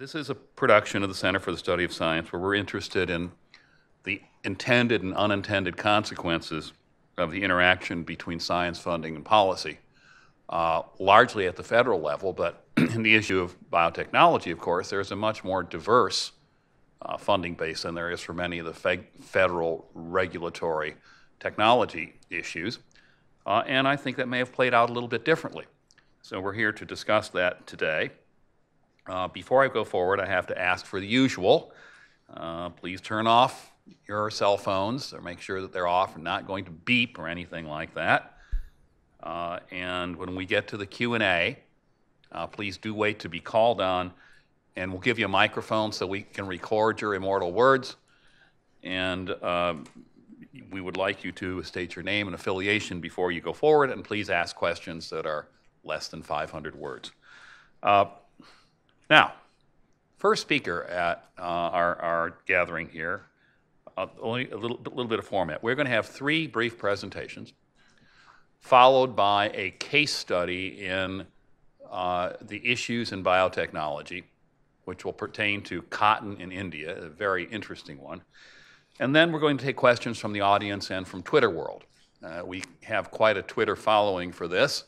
This is a production of the Center for the Study of Science where we're interested in the intended and unintended consequences of the interaction between science funding and policy, uh, largely at the federal level, but in the issue of biotechnology, of course, there's a much more diverse uh, funding base than there is for many of the fe- federal regulatory technology issues. Uh, and I think that may have played out a little bit differently. So we're here to discuss that today. Uh, before I go forward, I have to ask for the usual. Uh, please turn off your cell phones or make sure that they're off and not going to beep or anything like that. Uh, and when we get to the Q&A, uh, please do wait to be called on, and we'll give you a microphone so we can record your immortal words. And um, we would like you to state your name and affiliation before you go forward, and please ask questions that are less than 500 words. Now, first speaker at uh, our, our, gathering here, uh, only a little, little bit of format. We're going to have three brief presentations, followed by a case study in uh, the issues in biotechnology, which will pertain to cotton in India, a very interesting one. And then we're going to take questions from the audience and from Twitter world. Uh, we have quite a Twitter following for this,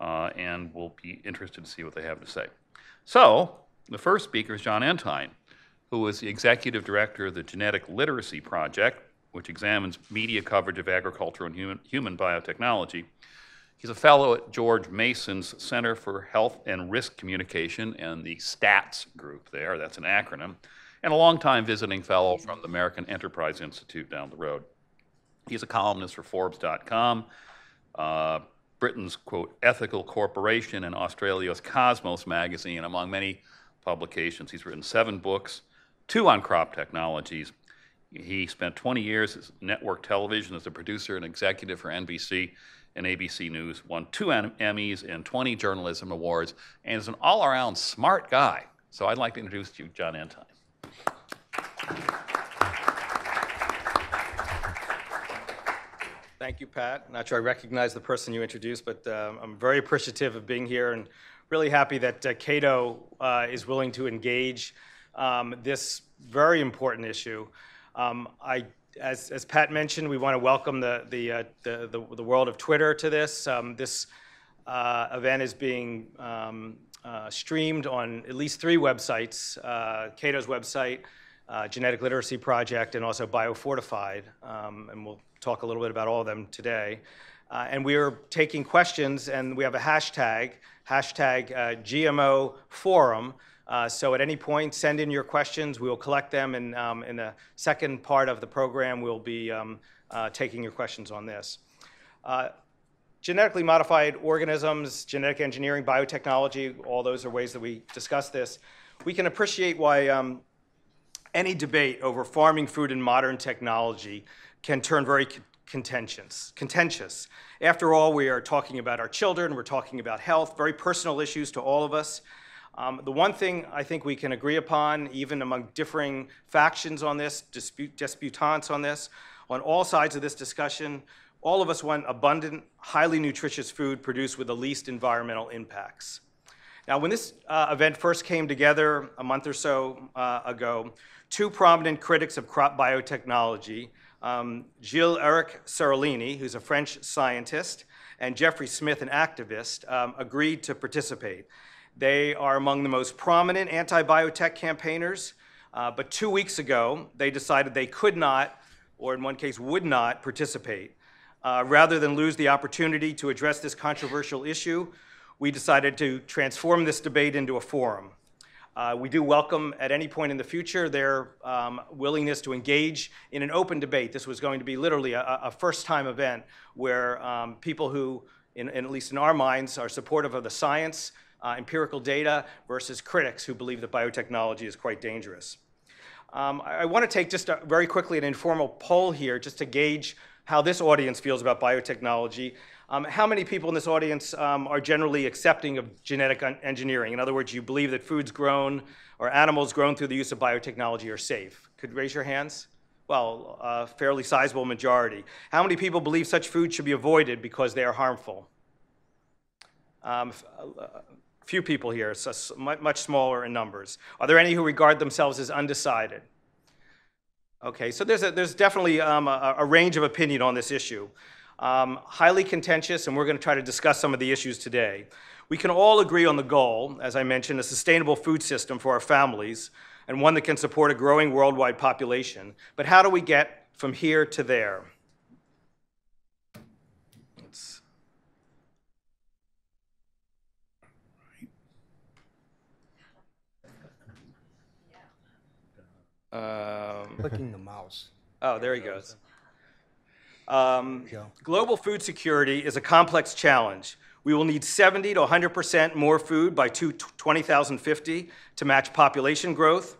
uh, and we'll be interested to see what they have to say. So, the first speaker is Jon Entine, who is the executive director of the Genetic Literacy Project, which examines media coverage of agriculture and human, human biotechnology. He's a fellow at George Mason's Center for Health and Risk Communication and the STATS group there, that's an acronym, and a longtime visiting fellow from the American Enterprise Institute down the road. He's a columnist for Forbes.com, uh, Britain's, quote, ethical corporation, and Australia's Cosmos magazine, among many publications. He's written seven books, two on crop technologies. He spent 20 years as network television as a producer and executive for NBC and ABC News, won two Emmys and 20 journalism awards, and is an all around smart guy. So I'd like to introduce you, Jon Entine. Thank you, Pat. Not sure I recognize the person you introduced, but um, I'm very appreciative of being here and really happy that uh, Cato uh, is willing to engage um, this very important issue. Um, I, as, as, Pat mentioned, we want to welcome the, the, uh, the, the, the, world of Twitter to this. Um, this uh, event is being um, uh, streamed on at least three websites, uh, Cato's website, uh, Genetic Literacy Project, and also BioFortified. Um, and we'll talk a little bit about all of them today. Uh, and we are taking questions, and we have a hashtag, hashtag uh, GMO Forum. Uh, so at any point, send in your questions. We will collect them, and um, in the second part of the program, we'll be um, uh, taking your questions on this. Uh, genetically modified organisms, genetic engineering, biotechnology, all those are ways that we discuss this. We can appreciate why um, any debate over farming food and modern technology can turn very contentious. contentious. After all, we are talking about our children, we're talking about health, very personal issues to all of us. Um, the one thing I think we can agree upon, even among differing factions on this, dispute, disputants on this, on all sides of this discussion, all of us want abundant, highly nutritious food produced with the least environmental impacts. Now, when this uh, event first came together a month or so uh, ago, two prominent critics of crop biotechnology, um, Gilles-Éric Seralini, who's a French scientist, and Jeffrey Smith, an activist, um, agreed to participate. They are among the most prominent anti-biotech campaigners, uh, but two weeks ago, they decided they could not, or in one case would not, participate. Uh, rather than lose the opportunity to address this controversial issue, we decided to transform this debate into a forum. Uh, we do welcome at any point in the future their um, willingness to engage in an open debate. This was going to be literally a, a first time event where um, people who, in, in, at least in our minds, are supportive of the science, uh, empirical data, versus critics who believe that biotechnology is quite dangerous. Um, I, I want to take just a, very quickly an informal poll here just to gauge how this audience feels about biotechnology um, how many people in this audience um, are generally accepting of genetic engineering? In other words, you believe that foods grown or animals grown through the use of biotechnology are safe? Could raise your hands? Well, a fairly sizable majority. How many people believe such foods should be avoided because they are harmful? Um, a few people here, so much smaller in numbers. Are there any who regard themselves as undecided? Okay, so there's, a, there's definitely um, a, a range of opinion on this issue. Um, highly contentious, and we're going to try to discuss some of the issues today. We can all agree on the goal, as I mentioned, a sustainable food system for our families and one that can support a growing worldwide population. But how do we get from here to there? Um, Clicking the mouse. Oh, there he goes. Um, global food security is a complex challenge. We will need 70 to 100% more food by two- 2050 to match population growth.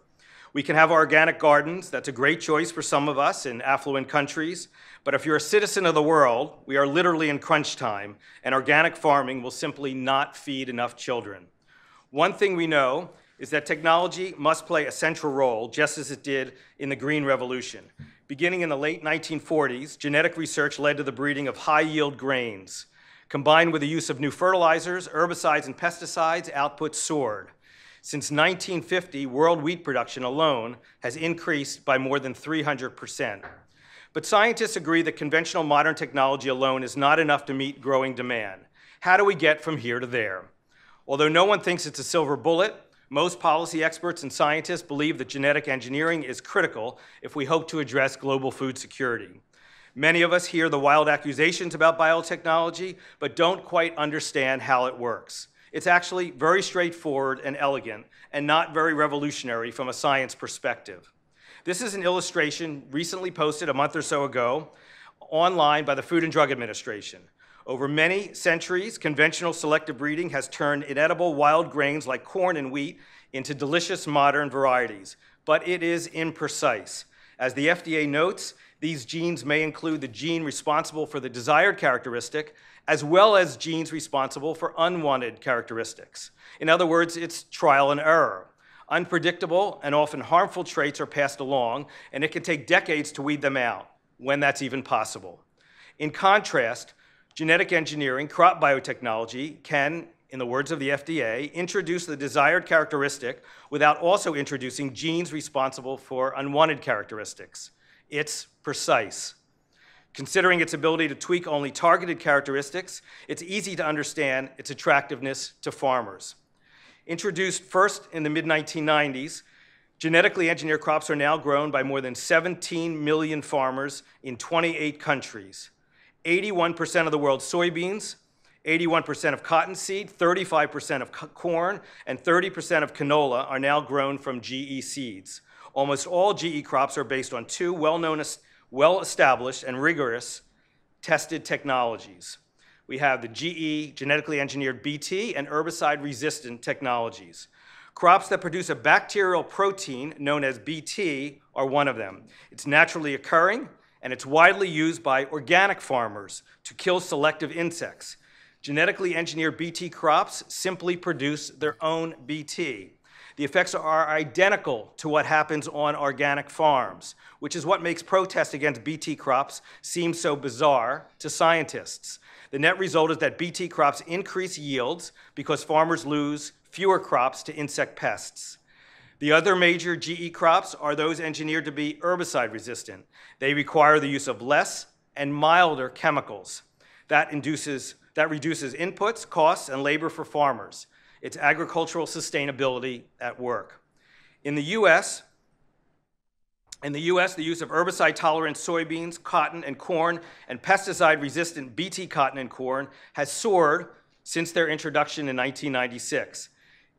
We can have organic gardens. That's a great choice for some of us in affluent countries. But if you're a citizen of the world, we are literally in crunch time, and organic farming will simply not feed enough children. One thing we know is that technology must play a central role, just as it did in the Green Revolution. Beginning in the late 1940s, genetic research led to the breeding of high yield grains. Combined with the use of new fertilizers, herbicides, and pesticides, output soared. Since 1950, world wheat production alone has increased by more than 300%. But scientists agree that conventional modern technology alone is not enough to meet growing demand. How do we get from here to there? Although no one thinks it's a silver bullet, most policy experts and scientists believe that genetic engineering is critical if we hope to address global food security. Many of us hear the wild accusations about biotechnology, but don't quite understand how it works. It's actually very straightforward and elegant, and not very revolutionary from a science perspective. This is an illustration recently posted a month or so ago online by the Food and Drug Administration. Over many centuries, conventional selective breeding has turned inedible wild grains like corn and wheat into delicious modern varieties, but it is imprecise. As the FDA notes, these genes may include the gene responsible for the desired characteristic, as well as genes responsible for unwanted characteristics. In other words, it's trial and error. Unpredictable and often harmful traits are passed along, and it can take decades to weed them out, when that's even possible. In contrast, genetic engineering, crop biotechnology, can, in the words of the FDA, introduce the desired characteristic without also introducing genes responsible for unwanted characteristics. It's precise. Considering its ability to tweak only targeted characteristics, it's easy to understand its attractiveness to farmers. Introduced first in the mid 1990s, genetically engineered crops are now grown by more than 17 million farmers in 28 countries. 81% of the world's soybeans, 81% of cottonseed, 35% of corn, and 30% of canola are now grown from GE seeds. Almost all GE crops are based on two well-known, well-established, and rigorous tested technologies. We have the GE genetically engineered BT and herbicide resistant technologies. Crops that produce a bacterial protein known as BT are one of them. It's naturally occurring and it's widely used by organic farmers to kill selective insects. Genetically engineered BT crops simply produce their own BT. The effects are identical to what happens on organic farms, which is what makes protests against BT crops seem so bizarre to scientists. The net result is that BT crops increase yields because farmers lose fewer crops to insect pests. The other major GE crops are those engineered to be herbicide resistant. They require the use of less and milder chemicals. That, induces, that reduces inputs, costs, and labor for farmers. It's agricultural sustainability at work. In the US, in the US, the use of herbicide tolerant soybeans, cotton, and corn, and pesticide resistant BT cotton and corn has soared since their introduction in 1996.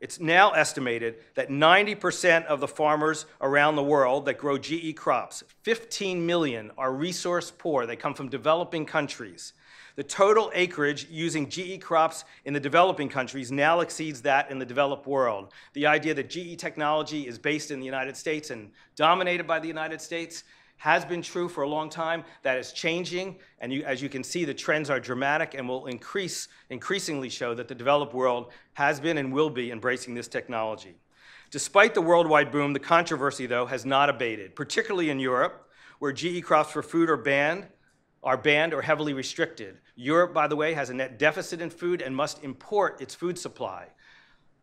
It's now estimated that 90% of the farmers around the world that grow GE crops, 15 million, are resource poor. They come from developing countries. The total acreage using GE crops in the developing countries now exceeds that in the developed world. The idea that GE technology is based in the United States and dominated by the United States has been true for a long time. That is changing, and you, as you can see, the trends are dramatic and will increase, increasingly show that the developed world has been and will be embracing this technology. Despite the worldwide boom, the controversy, though, has not abated, particularly in Europe, where GE crops for food are banned, are banned or heavily restricted. Europe, by the way, has a net deficit in food and must import its food supply.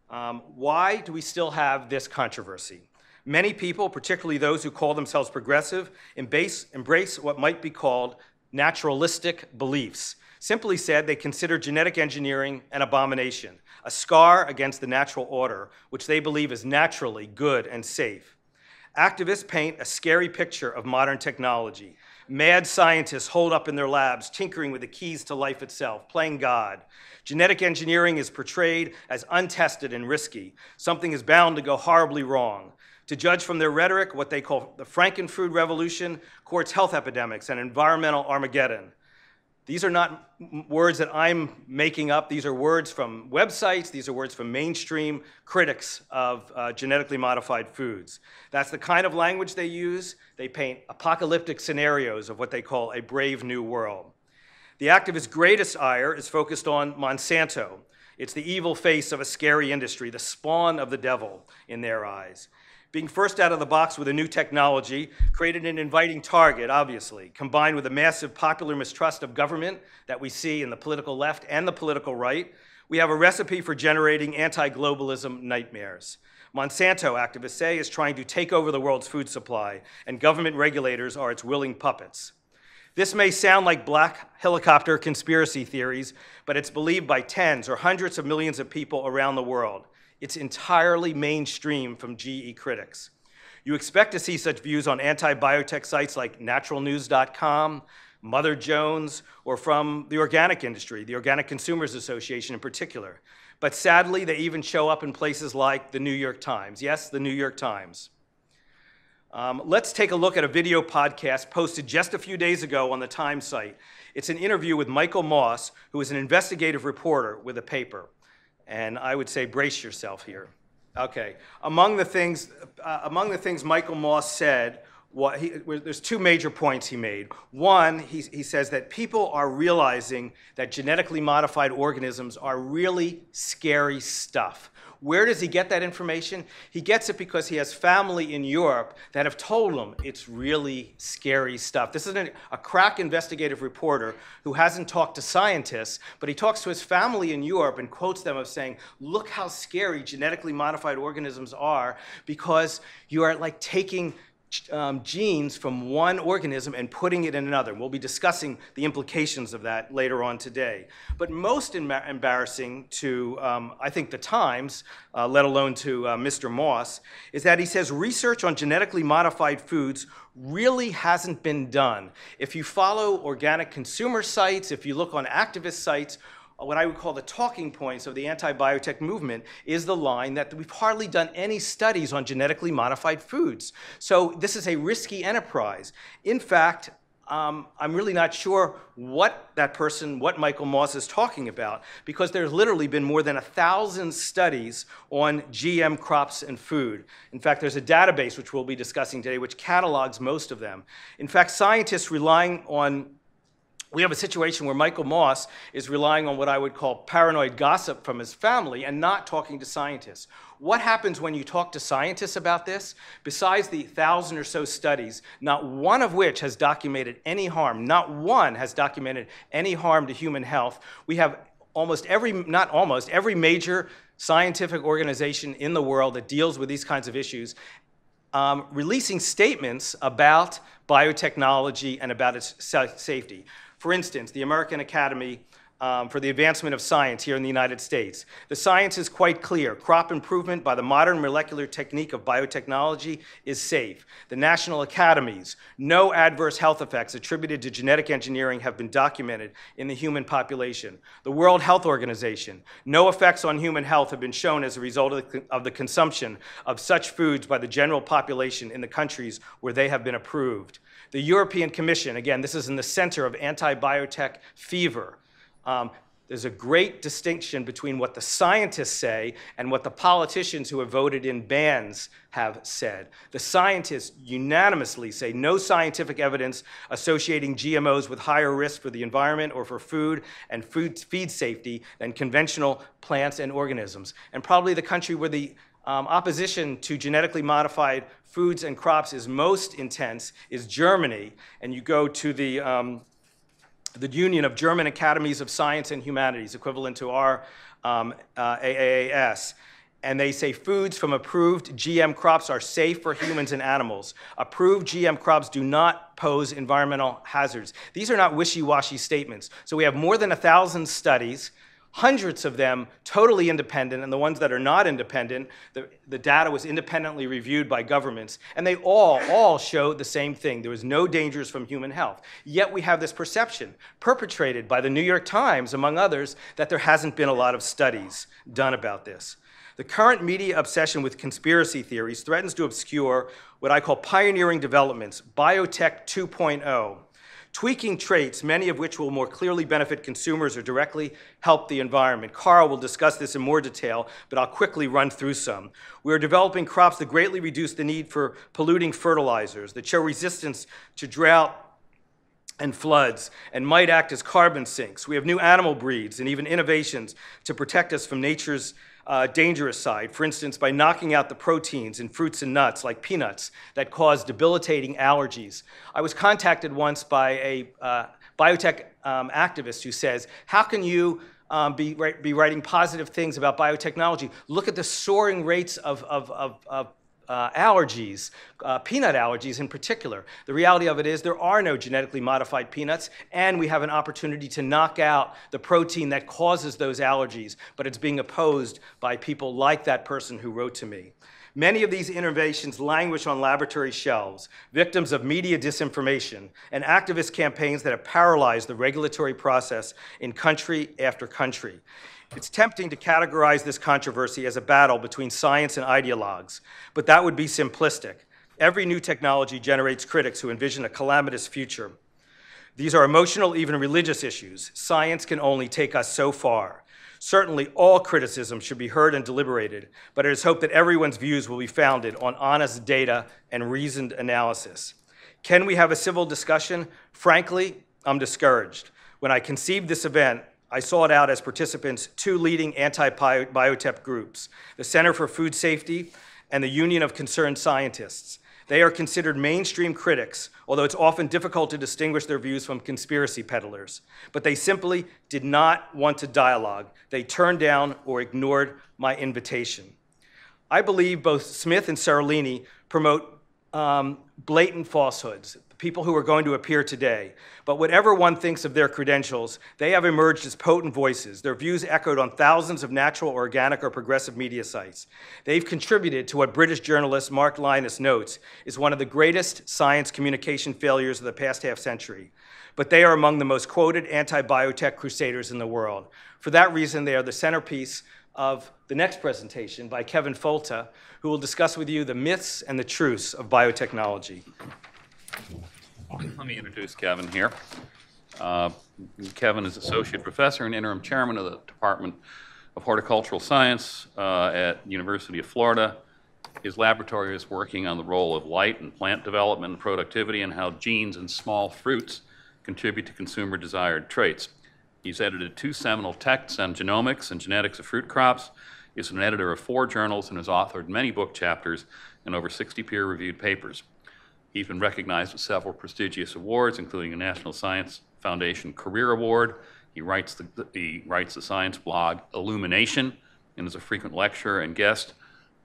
Um, why do we still have this controversy? Many people, particularly those who call themselves progressive, embrace, embrace what might be called naturalistic beliefs. Simply said, they consider genetic engineering an abomination, a scar against the natural order, which they believe is naturally good and safe. Activists paint a scary picture of modern technology. Mad scientists hold up in their labs, tinkering with the keys to life itself, playing God. Genetic engineering is portrayed as untested and risky. Something is bound to go horribly wrong. To judge from their rhetoric, what they call the Frankenfood revolution courts health epidemics and environmental Armageddon. These are not words that I'm making up. These are words from websites. These are words from mainstream critics of uh, genetically modified foods. That's the kind of language they use. They paint apocalyptic scenarios of what they call a brave new world. The activist's greatest ire is focused on Monsanto. It's the evil face of a scary industry, the spawn of the devil in their eyes. Being first out of the box with a new technology created an inviting target, obviously, combined with a massive popular mistrust of government that we see in the political left and the political right. We have a recipe for generating anti globalism nightmares. Monsanto, activists say, is trying to take over the world's food supply, and government regulators are its willing puppets. This may sound like black helicopter conspiracy theories, but it's believed by tens or hundreds of millions of people around the world. It's entirely mainstream from GE critics. You expect to see such views on anti biotech sites like naturalnews.com, Mother Jones, or from the organic industry, the Organic Consumers Association in particular. But sadly, they even show up in places like the New York Times. Yes, the New York Times. Um, let's take a look at a video podcast posted just a few days ago on the Times site. It's an interview with Michael Moss, who is an investigative reporter with the paper. And I would say brace yourself here. Okay. Among the things, uh, among the things Michael Moss said, what he, there's two major points he made. One, he, he says that people are realizing that genetically modified organisms are really scary stuff. Where does he get that information? He gets it because he has family in Europe that have told him it's really scary stuff. This is a, a crack investigative reporter who hasn't talked to scientists, but he talks to his family in Europe and quotes them of saying, look how scary genetically modified organisms are because you are like taking um, genes from one organism and putting it in another. We'll be discussing the implications of that later on today. But most embarrassing to, um, I think, the Times, uh, let alone to uh, Mr. Moss, is that he says research on genetically modified foods really hasn't been done. If you follow organic consumer sites, if you look on activist sites, what I would call the talking points of the anti-biotech movement is the line that we've hardly done any studies on genetically modified foods. So this is a risky enterprise. In fact, um, I'm really not sure what that person, what Michael Moss is talking about, because there's literally been more than a thousand studies on GM crops and food. In fact, there's a database which we'll be discussing today which catalogs most of them. In fact, scientists relying on we have a situation where Michael Moss is relying on what I would call paranoid gossip from his family and not talking to scientists. What happens when you talk to scientists about this? Besides the thousand or so studies, not one of which has documented any harm, not one has documented any harm to human health. We have almost every, not almost, every major scientific organization in the world that deals with these kinds of issues um, releasing statements about biotechnology and about its safety. For instance, the American Academy um, for the Advancement of Science here in the United States. The science is quite clear. Crop improvement by the modern molecular technique of biotechnology is safe. The national academies, no adverse health effects attributed to genetic engineering have been documented in the human population. The World Health Organization, no effects on human health have been shown as a result of the, of the consumption of such foods by the general population in the countries where they have been approved. The European Commission, again, this is in the center of anti-biotech fever. Um, there's a great distinction between what the scientists say and what the politicians who have voted in bans have said. The scientists unanimously say no scientific evidence associating GMOs with higher risk for the environment or for food and food feed safety than conventional plants and organisms. And probably the country where the um, opposition to genetically modified foods and crops is most intense is Germany. And you go to the, um, the Union of German Academies of Science and Humanities, equivalent to our um, uh, AAAS. and they say foods from approved GM crops are safe for humans and animals. Approved GM crops do not pose environmental hazards. These are not wishy washy statements. So we have more than a thousand studies hundreds of them totally independent, and the ones that are not independent, the, the data was independently reviewed by governments, and they all, all showed the same thing. There was no dangers from human health. Yet we have this perception, perpetrated by the New York Times, among others, that there hasn't been a lot of studies done about this. The current media obsession with conspiracy theories threatens to obscure what I call pioneering developments, biotech 2.0 tweaking traits, many of which will more clearly benefit consumers or directly help the environment. Karl will discuss this in more detail, but I'll quickly run through some. We are developing crops that greatly reduce the need for polluting fertilizers, that show resistance to drought and floods and might act as carbon sinks. We have new animal breeds and even innovations to protect us from nature's uh, dangerous side, for instance, by knocking out the proteins in fruits and nuts, like peanuts, that cause debilitating allergies. I was contacted once by a uh, biotech um, activist who says, How can you um, be, be writing positive things about biotechnology? Look at the soaring rates of, of, of, of uh, allergies, uh, peanut allergies in particular. The reality of it is there are no genetically modified peanuts, and we have an opportunity to knock out the protein that causes those allergies, but it's being opposed by people like that person who wrote to me. Many of these innovations languish on laboratory shelves, victims of media disinformation and activist campaigns that have paralyzed the regulatory process in country after country. It's tempting to categorize this controversy as a battle between science and ideologues, but that would be simplistic. Every new technology generates critics who envision a calamitous future. These are emotional, even religious issues. Science can only take us so far. Certainly, all criticism should be heard and deliberated, but it is hoped that everyone's views will be founded on honest data and reasoned analysis. Can we have a civil discussion? Frankly, I'm discouraged. When I conceived this event, I sought out as participants two leading anti-biotech groups, the Center for Food Safety and the Union of Concerned Scientists. They are considered mainstream critics, although it's often difficult to distinguish their views from conspiracy peddlers. But they simply did not want to dialogue. They turned down or ignored my invitation. I believe both Smith and Seralini promote um, blatant falsehoods people who are going to appear today. But whatever one thinks of their credentials, they have emerged as potent voices, their views echoed on thousands of natural, organic, or progressive media sites. They've contributed to what British journalist Mark Lynas notes is one of the greatest science communication failures of the past half century. But they are among the most quoted anti-biotech crusaders in the world. For that reason, they are the centerpiece of the next presentation by Kevin Folta, who will discuss with you the myths and the truths of biotechnology. Let me introduce Kevin here. Uh, Kevin is Associate Professor and Interim Chairman of the Department of Horticultural Science uh, at University of Florida. His laboratory is working on the role of light in plant development and productivity and how genes in small fruits contribute to consumer desired traits. He's edited two seminal texts on genomics and genetics of fruit crops. He's an editor of four journals and has authored many book chapters and over 60 peer-reviewed papers. He's been recognized with several prestigious awards, including a National Science Foundation Career Award. He writes the, he writes the science blog Illumination and is a frequent lecturer and guest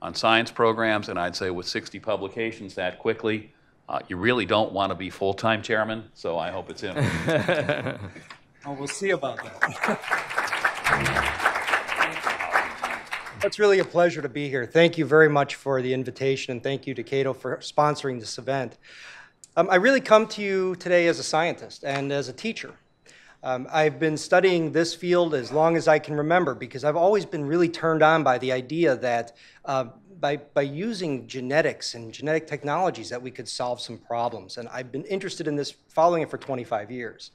on science programs. And I'd say with 60 publications that quickly, uh, you really don't want to be full-time chairman, so I hope it's him. oh, we'll see about that. It's really a pleasure to be here. Thank you very much for the invitation, and thank you to Cato for sponsoring this event. Um, I really come to you today as a scientist and as a teacher. Um, I've been studying this field as long as I can remember because I've always been really turned on by the idea that uh, by, by using genetics and genetic technologies that we could solve some problems. And I've been interested in this, following it for 25 years.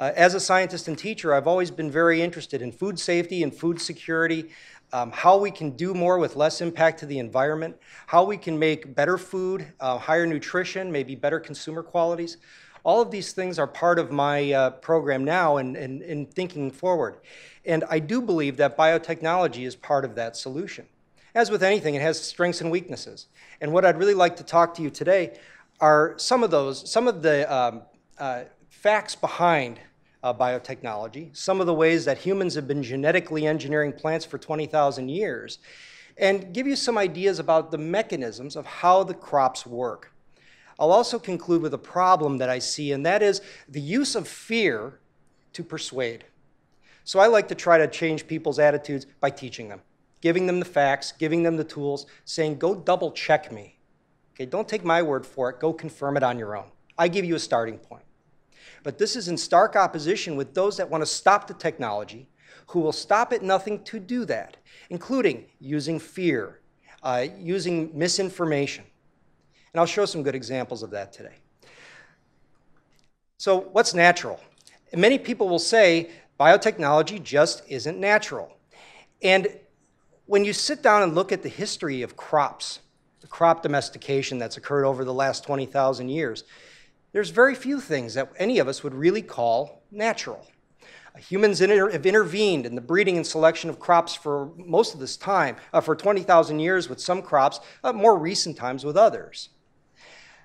Uh, as a scientist and teacher, I've always been very interested in food safety and food security, um, how we can do more with less impact to the environment, how we can make better food, uh, higher nutrition, maybe better consumer qualities. All of these things are part of my uh, program now and, and, and thinking forward. And I do believe that biotechnology is part of that solution. As with anything, it has strengths and weaknesses. And what I'd really like to talk to you today are some of those, some of the um, uh, facts behind uh, biotechnology, some of the ways that humans have been genetically engineering plants for 20,000 years, and give you some ideas about the mechanisms of how the crops work. I'll also conclude with a problem that I see, and that is the use of fear to persuade. So I like to try to change people's attitudes by teaching them, giving them the facts, giving them the tools, saying, go double check me. Okay, don't take my word for it, go confirm it on your own. I give you a starting point. But this is in stark opposition with those that want to stop the technology, who will stop at nothing to do that, including using fear, uh, using misinformation. And I'll show some good examples of that today. So, what's natural? Many people will say biotechnology just isn't natural. And when you sit down and look at the history of crops, the crop domestication that's occurred over the last 20,000 years, there's very few things that any of us would really call natural. Humans inter have intervened in the breeding and selection of crops for most of this time, uh, for 20,000 years with some crops, uh, more recent times with others.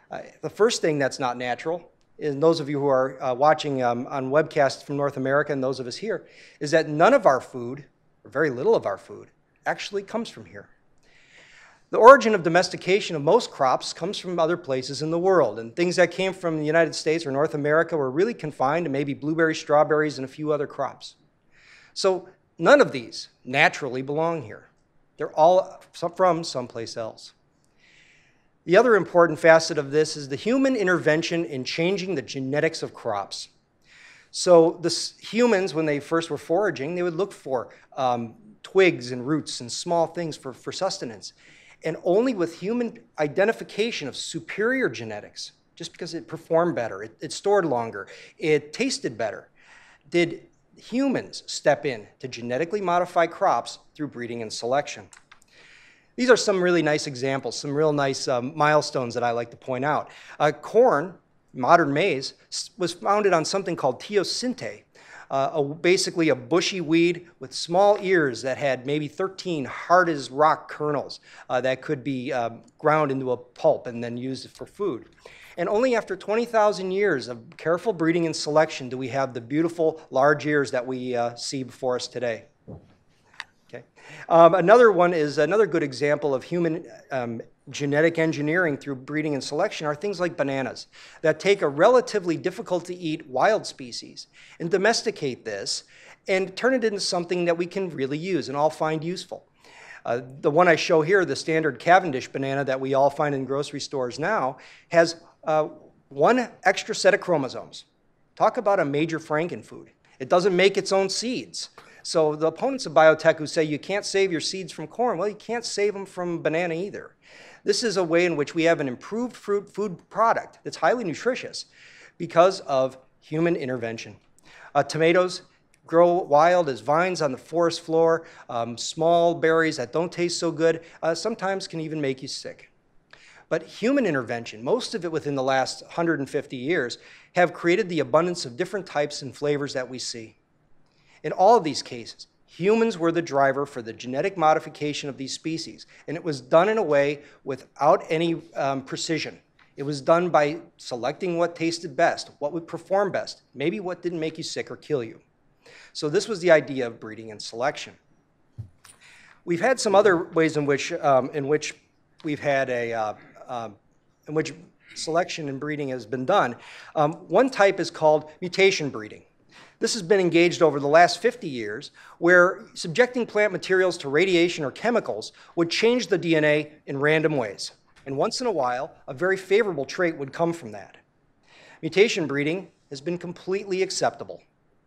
Uh, the first thing that's not natural, and those of you who are uh, watching um, on webcast from North America and those of us here, is that none of our food, or very little of our food, actually comes from here. The origin of domestication of most crops comes from other places in the world, and things that came from the United States or North America were really confined to maybe blueberries, strawberries, and a few other crops. So none of these naturally belong here. They're all from someplace else. The other important facet of this is the human intervention in changing the genetics of crops. So the humans, when they first were foraging, they would look for um, twigs and roots and small things for, for sustenance and only with human identification of superior genetics, just because it performed better, it, it stored longer, it tasted better, did humans step in to genetically modify crops through breeding and selection. These are some really nice examples, some real nice um, milestones that I like to point out. Uh, corn, modern maize, was founded on something called teosinte, uh, a, basically a bushy weed with small ears that had maybe 13 hard as rock kernels uh, that could be uh, ground into a pulp and then used for food. And only after 20,000 years of careful breeding and selection do we have the beautiful large ears that we uh, see before us today. Okay. Um, another one is another good example of human um, genetic engineering through breeding and selection are things like bananas that take a relatively difficult to eat wild species and domesticate this and turn it into something that we can really use and all find useful. Uh, the one I show here, the standard Cavendish banana that we all find in grocery stores now, has uh, one extra set of chromosomes. Talk about a major frankenfood. It doesn't make its own seeds. So the opponents of biotech who say you can't save your seeds from corn, well, you can't save them from banana either. This is a way in which we have an improved fruit food product that's highly nutritious because of human intervention. Uh, tomatoes grow wild as vines on the forest floor. Um, small berries that don't taste so good uh, sometimes can even make you sick. But human intervention, most of it within the last 150 years, have created the abundance of different types and flavors that we see. In all of these cases, Humans were the driver for the genetic modification of these species, and it was done in a way without any um, precision. It was done by selecting what tasted best, what would perform best, maybe what didn't make you sick or kill you. So this was the idea of breeding and selection. We've had some other ways in which, um, in which we've had a, uh, uh, in which selection and breeding has been done. Um, one type is called mutation breeding. This has been engaged over the last 50 years, where subjecting plant materials to radiation or chemicals would change the DNA in random ways. And once in a while, a very favorable trait would come from that. Mutation breeding has been completely acceptable.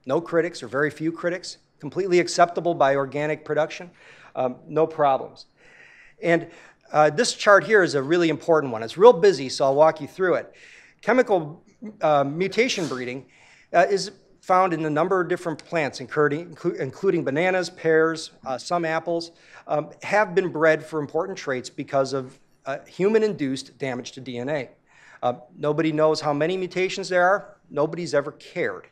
No critics, or very few critics, completely acceptable by organic production, um, no problems. And uh, this chart here is a really important one. It's real busy, so I'll walk you through it. Chemical uh, mutation breeding uh, is found in a number of different plants, including, including bananas, pears, uh, some apples, um, have been bred for important traits because of uh, human-induced damage to DNA. Uh, nobody knows how many mutations there are. Nobody's ever cared.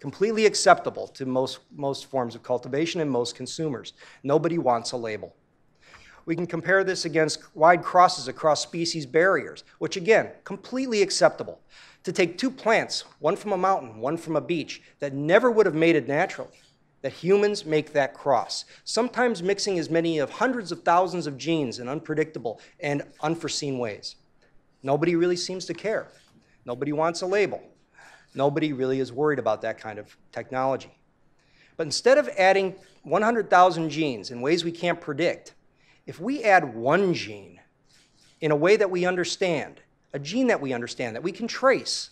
Completely acceptable to most, most forms of cultivation and most consumers. Nobody wants a label. We can compare this against wide crosses across species barriers, which again, completely acceptable to take two plants, one from a mountain, one from a beach, that never would have made it naturally, that humans make that cross, sometimes mixing as many of hundreds of thousands of genes in unpredictable and unforeseen ways. Nobody really seems to care. Nobody wants a label. Nobody really is worried about that kind of technology. But instead of adding 100,000 genes in ways we can't predict, if we add one gene in a way that we understand, a gene that we understand, that we can trace,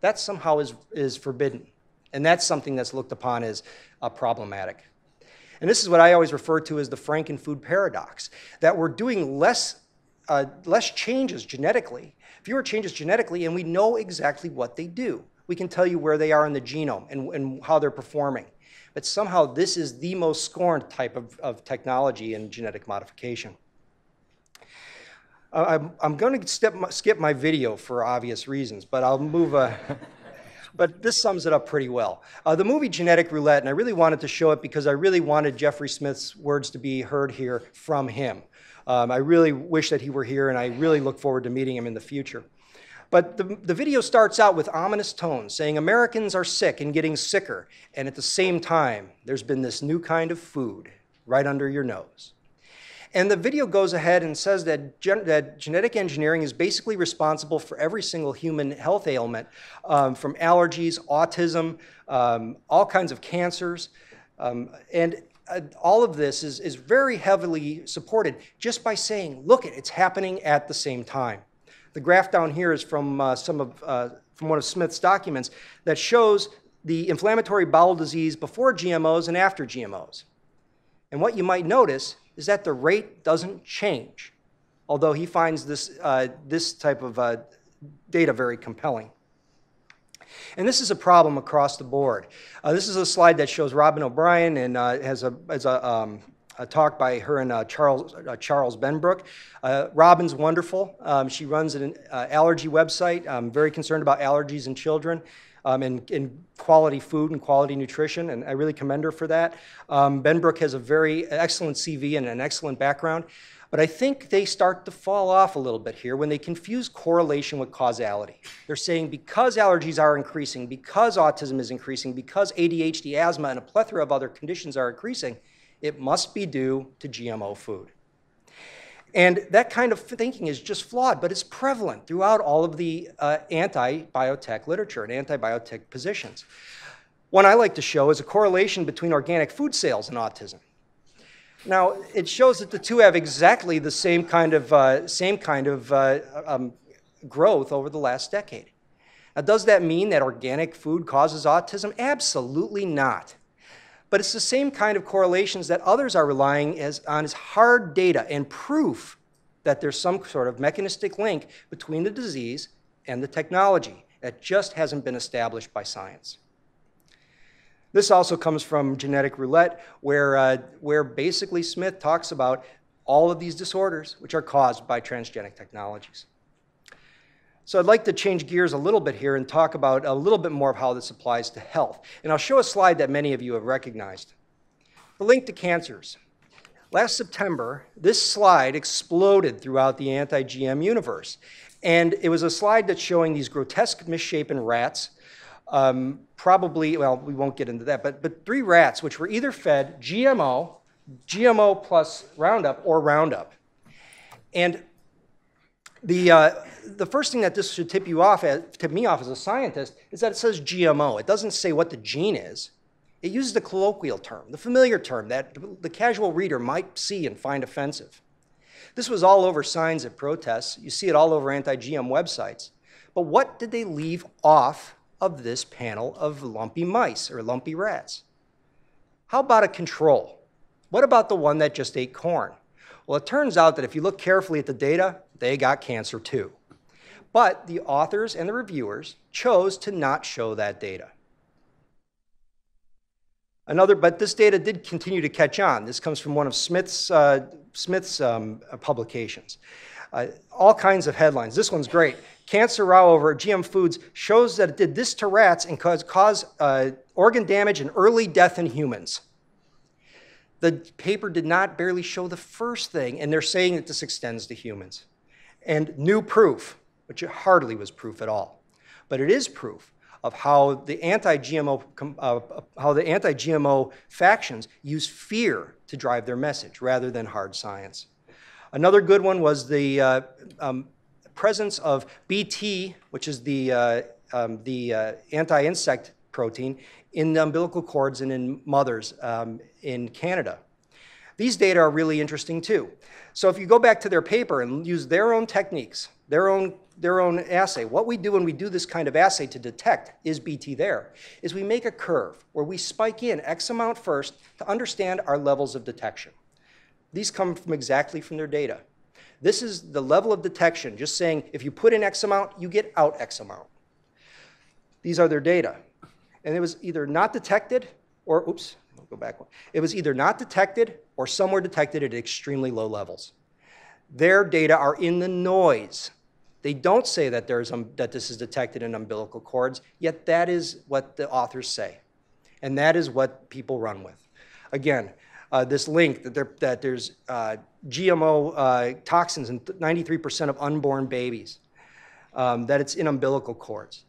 that somehow is, is forbidden. And that's something that's looked upon as uh, problematic. And this is what I always refer to as the Frankenfood paradox that we're doing less, uh, less changes genetically, fewer changes genetically, and we know exactly what they do. We can tell you where they are in the genome and, and how they're performing. But somehow this is the most scorned type of, of technology in genetic modification. I'm, I'm going to step, skip my video for obvious reasons, but I'll move. Uh, but this sums it up pretty well. Uh, the movie Genetic Roulette, and I really wanted to show it because I really wanted Jeffrey Smith's words to be heard here from him. Um, I really wish that he were here, and I really look forward to meeting him in the future. But the, the video starts out with ominous tones saying Americans are sick and getting sicker, and at the same time, there's been this new kind of food right under your nose. And the video goes ahead and says that, gen that genetic engineering is basically responsible for every single human health ailment, um, from allergies, autism, um, all kinds of cancers. Um, and uh, all of this is, is very heavily supported just by saying, look, it's happening at the same time. The graph down here is from, uh, some of, uh, from one of Smith's documents that shows the inflammatory bowel disease before GMOs and after GMOs. And what you might notice is that the rate doesn't change, although he finds this, uh, this type of uh, data very compelling. And this is a problem across the board. Uh, this is a slide that shows Robyn O'Brien and uh, has a, has a, um, a, talk by her and uh, Charles, uh, Charles Benbrook. Robyn's wonderful. Um, she runs an allergy website. I'm very concerned about allergies in children um, and, and, quality food and quality nutrition, and I really commend her for that. Um, Benbrook has a very excellent CV and an excellent background, but I think they start to fall off a little bit here when they confuse correlation with causality. They're saying because allergies are increasing, because autism is increasing, because ADHD, asthma, and a plethora of other conditions are increasing, it must be due to GMO food. And that kind of thinking is just flawed, but it's prevalent throughout all of the uh, anti biotech literature and anti biotech positions. One I like to show is a correlation between organic food sales and autism. Now, it shows that the two have exactly the same kind of, uh, same kind of uh, um, growth over the last decade. Now, does that mean that organic food causes autism? Absolutely not. But it's the same kind of correlations that others are relying as, on as hard data and proof that there's some sort of mechanistic link between the disease and the technology that just hasn't been established by science. This also comes from Genetic Roulette, where, uh, where basically Smith talks about all of these disorders which are caused by transgenic technologies. So I'd like to change gears a little bit here and talk about a little bit more of how this applies to health. And I'll show a slide that many of you have recognized. The link to cancers. Last September, this slide exploded throughout the anti-GM universe. And it was a slide that's showing these grotesque misshapen rats, um, probably, well, we won't get into that, but, but three rats which were either fed GMO, GMO plus Roundup, or Roundup. And the, uh, the first thing that this should tip you off, as, tip me off as a scientist, is that it says GMO. It doesn't say what the gene is. It uses the colloquial term, the familiar term that the casual reader might see and find offensive. This was all over signs at protests. You see it all over anti-GM websites. But what did they leave off of this panel of lumpy mice or lumpy rats? How about a control? What about the one that just ate corn? Well, it turns out that if you look carefully at the data, they got cancer too. But the authors and the reviewers chose to not show that data. Another, but this data did continue to catch on. This comes from one of Smith's, uh, Smith's um, publications. Uh, all kinds of headlines. This one's great. Cancer row over GM foods shows that it did this to rats and caused cause, uh, organ damage and early death in humans. The paper did not barely show the first thing, and they're saying that this extends to humans. And new proof, which hardly was proof at all, but it is proof of how the anti-GMO uh, how the anti-GMO factions use fear to drive their message rather than hard science. Another good one was the uh, um, presence of BT, which is the uh, um, the uh, anti-insect protein in the umbilical cords and in mothers um, in Canada. These data are really interesting too. So if you go back to their paper and use their own techniques, their own, their own assay, what we do when we do this kind of assay to detect is BT there, is we make a curve where we spike in X amount first to understand our levels of detection. These come from exactly from their data. This is the level of detection, just saying if you put in X amount, you get out X amount. These are their data. And it was either not detected or, oops, I'll go back one. It was either not detected or somewhere detected at extremely low levels. Their data are in the noise. They don't say that, there's, um, that this is detected in umbilical cords, yet that is what the authors say. And that is what people run with. Again, uh, this link that, there, that there's uh, GMO uh, toxins in 93% of unborn babies, um, that it's in umbilical cords.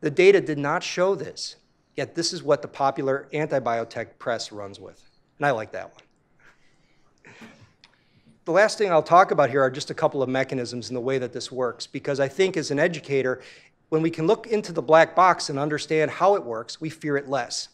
The data did not show this, yet this is what the popular anti-biotech press runs with. And I like that one. The last thing I'll talk about here are just a couple of mechanisms in the way that this works, because I think as an educator, when we can look into the black box and understand how it works, we fear it less.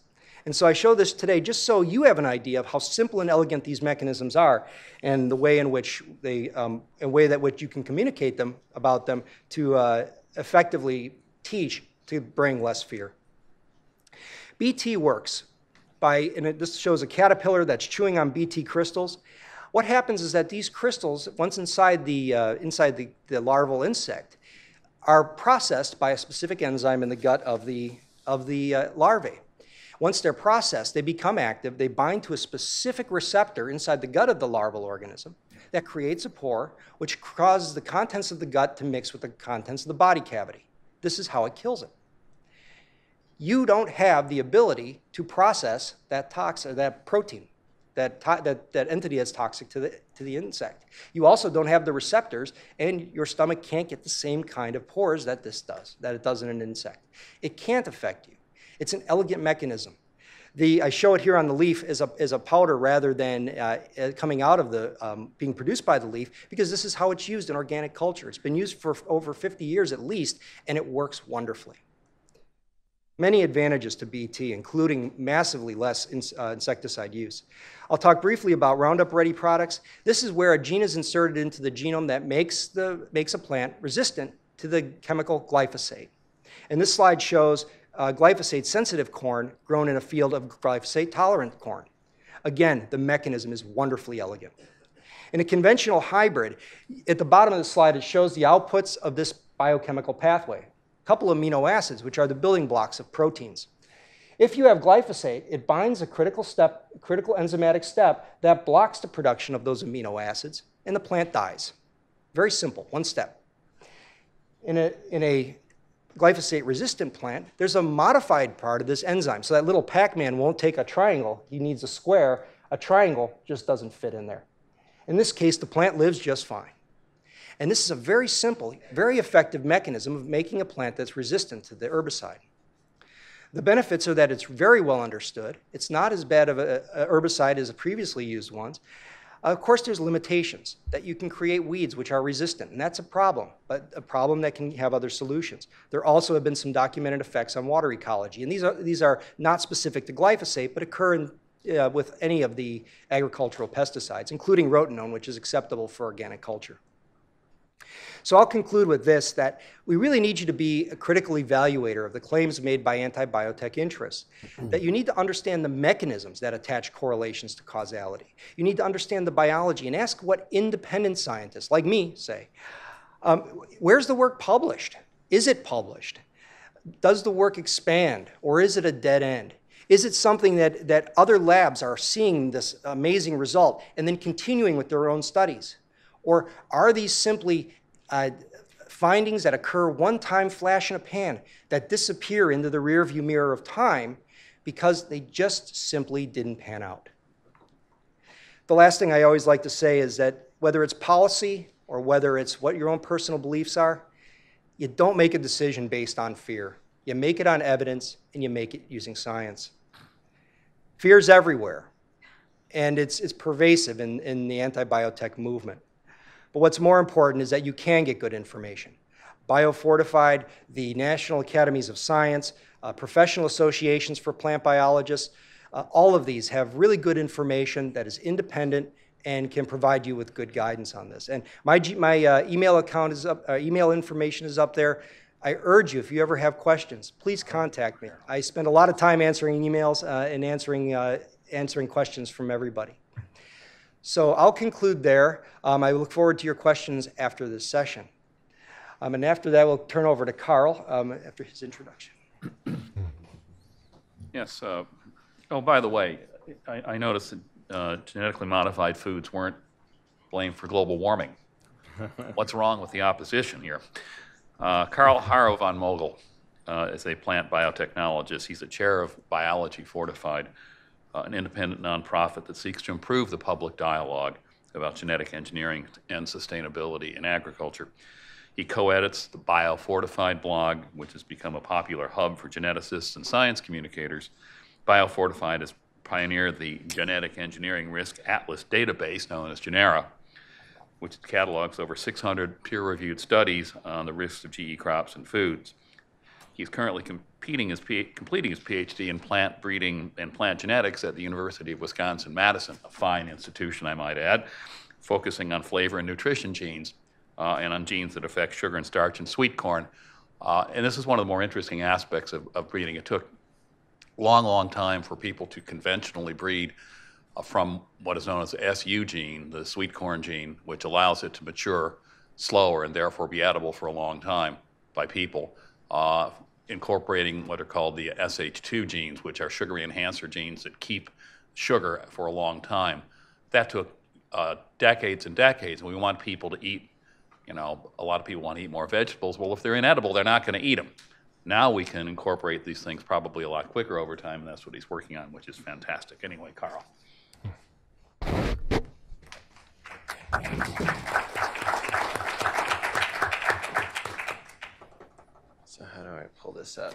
And so I show this today just so you have an idea of how simple and elegant these mechanisms are and the way in which they, um, a way that which you can communicate them about them to uh, effectively teach to bring less fear. BT works by, and it, this shows a caterpillar that's chewing on BT crystals. What happens is that these crystals, once inside the, uh, inside the, the larval insect, are processed by a specific enzyme in the gut of the, of the uh, larvae. Once they're processed, they become active. They bind to a specific receptor inside the gut of the larval organism that creates a pore, which causes the contents of the gut to mix with the contents of the body cavity. This is how it kills it. You don't have the ability to process that toxin, uh, that protein, that, that, that entity that's toxic to the, to the insect. You also don't have the receptors, and your stomach can't get the same kind of pores that this does, that it does in an insect. It can't affect you. It's an elegant mechanism. The, I show it here on the leaf as a, as a powder rather than uh, coming out of the, um, being produced by the leaf, because this is how it's used in organic culture. It's been used for over 50 years at least, and it works wonderfully. Many advantages to BT, including massively less in, uh, insecticide use. I'll talk briefly about Roundup Ready products. This is where a gene is inserted into the genome that makes, the, makes a plant resistant to the chemical glyphosate. And this slide shows uh, glyphosate sensitive corn grown in a field of glyphosate tolerant corn. Again, the mechanism is wonderfully elegant. In a conventional hybrid, at the bottom of the slide, it shows the outputs of this biochemical pathway. A couple amino acids, which are the building blocks of proteins. If you have glyphosate, it binds a critical step, critical enzymatic step that blocks the production of those amino acids, and the plant dies. Very simple, one step. In a, in a glyphosate resistant plant, there's a modified part of this enzyme. So that little Pac Man won't take a triangle, he needs a square. A triangle just doesn't fit in there. In this case, the plant lives just fine. And this is a very simple, very effective mechanism of making a plant that's resistant to the herbicide. The benefits are that it's very well understood. It's not as bad of a, herbicide as the previously used ones. Of course, there's limitations that you can create weeds which are resistant, and that's a problem, but a problem that can have other solutions. There also have been some documented effects on water ecology, and these are, these are not specific to glyphosate, but occur in, uh, with any of the agricultural pesticides, including rotenone, which is acceptable for organic culture. So I'll conclude with this that we really need you to be a critical evaluator of the claims made by anti-biotech interests. that you need to understand the mechanisms that attach correlations to causality. You need to understand the biology and ask what independent scientists, like me, say. Um, where's the work published? Is it published? Does the work expand or is it a dead end? Is it something that, that other labs are seeing this amazing result and then continuing with their own studies? Or are these simply uh, findings that occur one time flash in a pan that disappear into the rearview mirror of time because they just simply didn't pan out. The last thing I always like to say is that whether it's policy or whether it's what your own personal beliefs are, you don't make a decision based on fear. You make it on evidence, and you make it using science. Fear's everywhere, and it's, it's pervasive in, in the anti-biotech movement. But what's more important is that you can get good information. BioFortified, the National Academies of Science, uh, professional associations for plant biologists, uh, all of these have really good information that is independent and can provide you with good guidance on this. And my, my uh, email account is up, uh, email information is up there. I urge you, if you ever have questions, please contact me. I spend a lot of time answering emails uh, and answering, uh, answering questions from everybody. So I'll conclude there. Um, I look forward to your questions after this session. Um, and after that, we'll turn over to Karl um, after his introduction. Yes. uh, Oh, by the way, I I noticed that uh, genetically modified foods weren't blamed for global warming. What's wrong with the opposition here? Uh, Karl Haro von Mogel uh, is a plant biotechnologist. He's the chair of Biology Fortified, uh, an independent nonprofit that seeks to improve the public dialogue about genetic engineering and sustainability in agriculture. He co-edits the BioFortified blog, which has become a popular hub for geneticists and science communicators. BioFortified has pioneered the Genetic Engineering Risk Atlas database, known as GENERA, which catalogs over 600 peer-reviewed studies on the risks of GE crops and foods. He's currently competing his completing his PhD in plant breeding and plant genetics at the University of Wisconsin-Madison, a fine institution, I might add, focusing on flavor and nutrition genes uh, and on genes that affect sugar and starch and sweet corn. Uh, and this is one of the more interesting aspects of, of breeding. It took long, long time for people to conventionally breed uh, from what is known as the SU gene, the sweet corn gene, which allows it to mature slower and therefore be edible for a long time by people, uh, incorporating what are called the SH2 genes, which are sugary enhancer genes that keep sugar for a long time. That took uh, decades and decades, and we want people to eat, you know, a lot of people want to eat more vegetables. Well, if they're inedible, they're not going to eat them. Now we can incorporate these things probably a lot quicker over time, and that's what he's working on, which is fantastic. Anyway, Karl. How pull this up?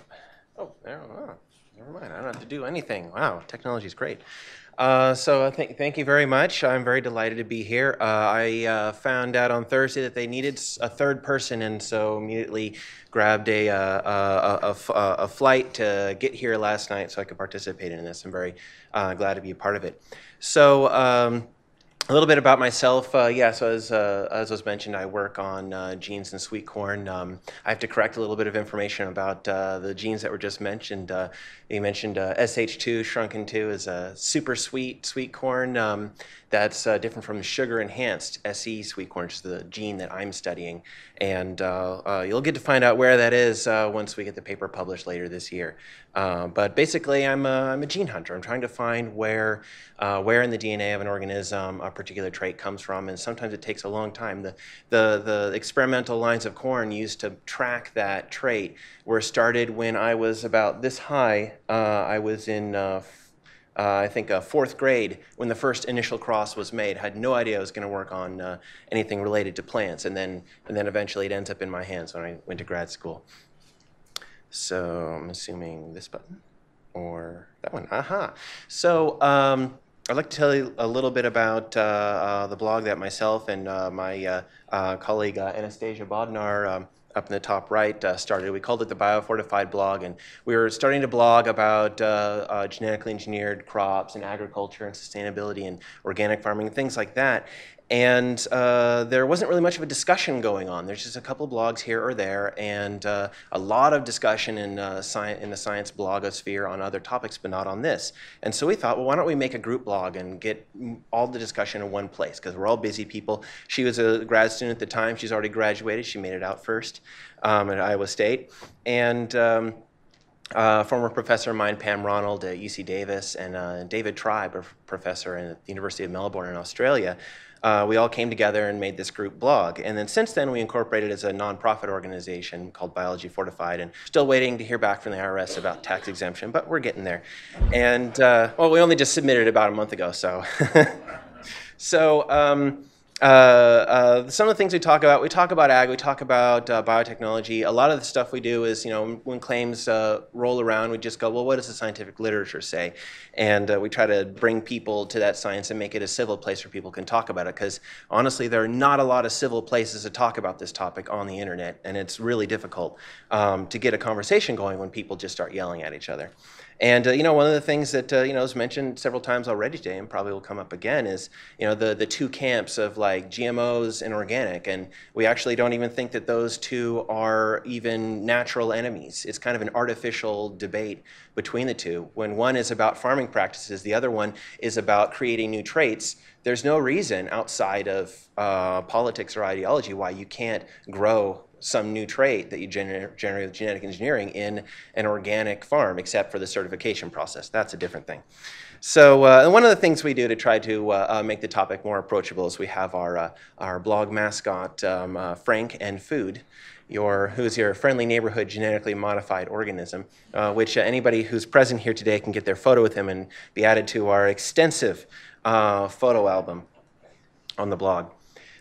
Oh, there, oh, never mind. I don't have to do anything. Wow, technology is great. Uh, so uh, thank, thank you very much. I'm very delighted to be here. Uh, I uh, found out on Thursday that they needed a third person, and so immediately grabbed a, uh, a- a flight to get here last night so I could participate in this. I'm very uh, glad to be a part of it. So. Um, a little bit about myself. Uh, yeah, so as, uh, as was mentioned, I work on uh, genes and sweet corn. Um, I have to correct a little bit of information about uh, the genes that were just mentioned. Uh, you mentioned uh, SH2, shrunken 2, is a super sweet sweet corn um, that's different from sugar enhanced SE sweet corn, which is the gene that I'm studying. And you'll get to find out where that is once we get the paper published later this year. Uh, but basically, I'm a, I'm a gene hunter. I'm trying to find where, uh, where in the DNA of an organism a particular trait comes from, and sometimes it takes a long time. The, the, the experimental lines of corn used to track that trait were started when I was about this high. Uh, I was in uh, uh, I think uh, fourth grade when the first initial cross was made. Had no idea I was going to work on uh, anything related to plants, and then and then eventually it ends up in my hands when I went to grad school. So I'm assuming this button or that one. Aha. So um, I'd like to tell you a little bit about uh, uh, the blog that myself and uh, my uh, uh, colleague uh, Anastasia Bodnar um, up in the top right started. We called it the Biofortified blog, and we were starting to blog about genetically engineered crops and agriculture and sustainability and organic farming and things like that. And uh, there wasn't really much of a discussion going on. There's just a couple blogs here or there, and uh, a lot of discussion in, uh, in the science blogosphere on other topics, but not on this. And so we thought, well, why don't we make a group blog and get all the discussion in one place? Because we're all busy people. She was a grad student at the time. She's already graduated. She made it out first um, at Iowa State. And um, uh, former professor of mine, Pam Ronald at UC Davis, and uh, David Tribe, a professor at the University of Melbourne in Australia, uh, we all came together and made this group blog. And then since then, we incorporated as a nonprofit organization called Biology Fortified, and still waiting to hear back from the IRS about tax exemption, but we're getting there. And uh, well, we only just submitted about a month ago, so. so. Um, uh, uh, some of the things we talk about, we talk about ag, we talk about uh, biotechnology. A lot of the stuff we do is, you know, when claims uh, roll around, we just go, well, what does the scientific literature say? And uh, we try to bring people to that science and make it a civil place where people can talk about it. Because honestly, there are not a lot of civil places to talk about this topic on the internet, and it's really difficult um, to get a conversation going when people just start yelling at each other. And uh, you know, one of the things that uh, you know was mentioned several times already today, and probably will come up again, is you know the the two camps of like GMOs and organic, and we actually don't even think that those two are even natural enemies. It's kind of an artificial debate between the two. When one is about farming practices, the other one is about creating new traits. There's no reason outside of uh, politics or ideology why you can't grow some new trait that you gener- generate with genetic engineering in an organic farm, except for the certification process. That's a different thing. So uh, one of the things we do to try to uh, uh, make the topic more approachable is we have our, uh, our blog mascot, um, uh, Frank N. Foode, your, who's your friendly neighborhood genetically modified organism, uh, which anybody who's present here today can get their photo with him and be added to our extensive photo album on the blog.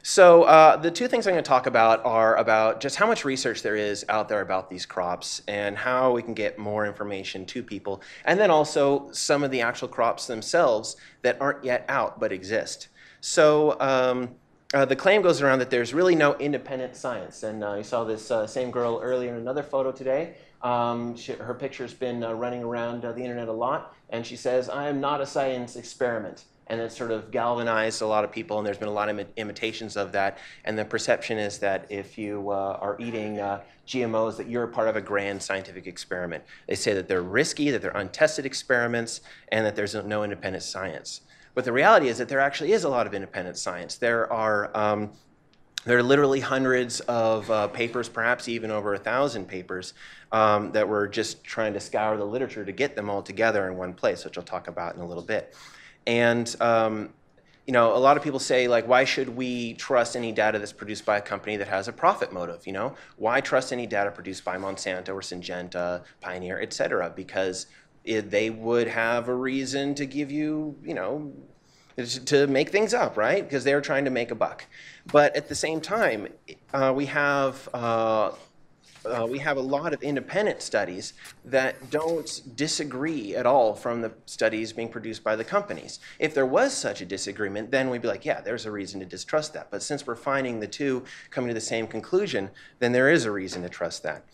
So uh, the two things I'm going to talk about are about just how much research there is out there about these crops and how we can get more information to people, and then also some of the actual crops themselves that aren't yet out but exist. So um, uh, the claim goes around that there's really no independent science, and uh, you saw this uh, same girl earlier in another photo today. Um, she, her picture's been uh, running around uh, the internet a lot, and she says, "I am not a science experiment." And it sort of galvanized a lot of people, and there's been a lot of imitations of that. And the perception is that if you uh, are eating uh, GMOs, that you're part of a grand scientific experiment. They say that they're risky, that they're untested experiments, and that there's no independent science. But the reality is that there actually is a lot of independent science. There are um, there are literally hundreds of uh, papers, perhaps even over a thousand papers, um, that we're just trying to scour the literature to get them all together in one place, which I'll talk about in a little bit. And um, you know, a lot of people say like, why should we trust any data that's produced by a company that has a profit motive? You know, why trust any data produced by Monsanto or Syngenta, Pioneer, et cetera? Because it, they would have a reason to give you, you know, to make things up, right? Because they're trying to make a buck. But at the same time, uh, we have uh, uh, we have a lot of independent studies that don't disagree at all from the studies being produced by the companies. If there was such a disagreement, then we'd be like, yeah, there's a reason to distrust that. But since we're finding the two coming to the same conclusion, then there is a reason to trust that.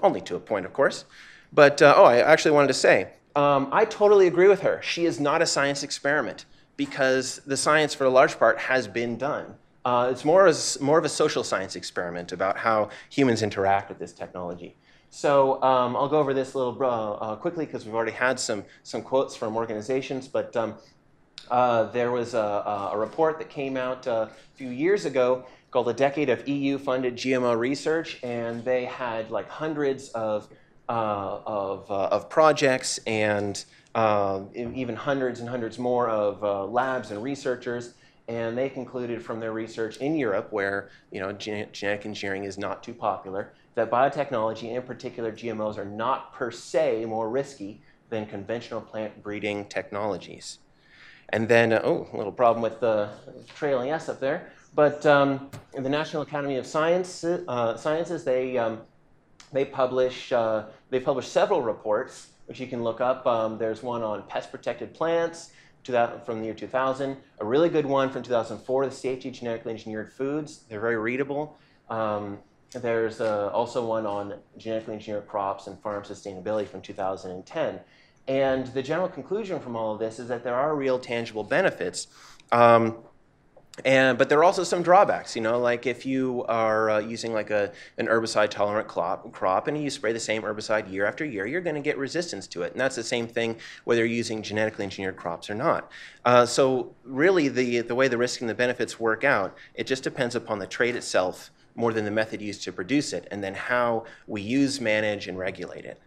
Only to a point, of course. But, uh, oh, I actually wanted to say, um, I totally agree with her. She is not a science experiment because the science, for the large part, has been done. Uh, it's more, as, more of a social science experiment about how humans interact with this technology. So um, I'll go over this a little uh, uh quickly because we've already had some, some quotes from organizations, but um, uh, there was a, a, report that came out uh, a few years ago called A Decade of EU-Funded GMO Research, and they had like hundreds of, uh, of, of projects and even hundreds and hundreds more of labs and researchers and they concluded from their research in Europe, where you know genetic engineering is not too popular, that biotechnology, in particular GMOs, are not per se more risky than conventional plant breeding technologies. And then, uh, oh, a little problem with the trailing S up there. But um, in the National Academy of Science, uh, Sciences, they um, they publish uh, they publish several reports which you can look up. Um, there's one on pest protected plants from the year 2000. A really good one from 2004, the Safety of Genetically Engineered Foods. They're very readable. Um, there's uh, also one on genetically engineered crops and farm sustainability from 2010. And the general conclusion from all of this is that there are real tangible benefits. Um, and, but there are also some drawbacks, you know, like if you are uh, using like a, an herbicide tolerant crop, crop and you spray the same herbicide year after year, you're going to get resistance to it. And that's the same thing whether you're using genetically engineered crops or not. Uh, so really the, the way the risk and the benefits work out, it just depends upon the trait itself more than the method used to produce it and then how we use, manage, and regulate it.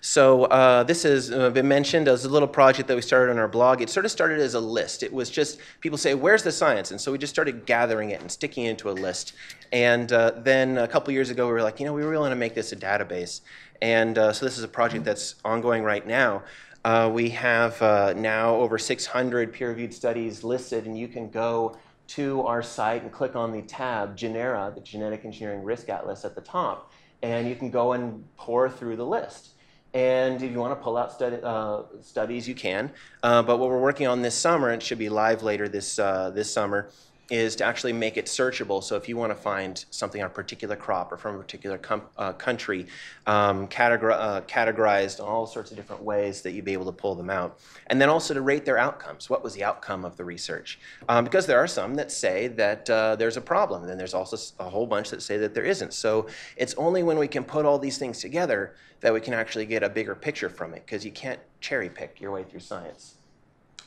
So uh, this has uh, been mentioned as a little project that we started on our blog. It sort of started as a list. It was just people say, "Where's the science?" And so we just started gathering it and sticking it into a list. And uh, then a couple years ago, we were like, you know, we really want to make this a database. And uh, so this is a project that's ongoing right now. Uh, we have uh, now over 600 peer-reviewed studies listed, and you can go to our site and click on the tab Genera, the Genetic Engineering Risk Atlas at the top, and you can go and pour through the list. And if you want to pull out uh, studies, you can. Uh, but what we're working on this summer, and it should be live later this, uh, this summer, is to actually make it searchable. So if you want to find something on a particular crop or from a particular uh, country, um, categor- uh, categorized in all sorts of different ways that you'd be able to pull them out. And then also to rate their outcomes. What was the outcome of the research? Um, because there are some that say that uh, there's a problem, and then there's also a whole bunch that say that there isn't. So it's only when we can put all these things together that we can actually get a bigger picture from it, because you can't cherry pick your way through science.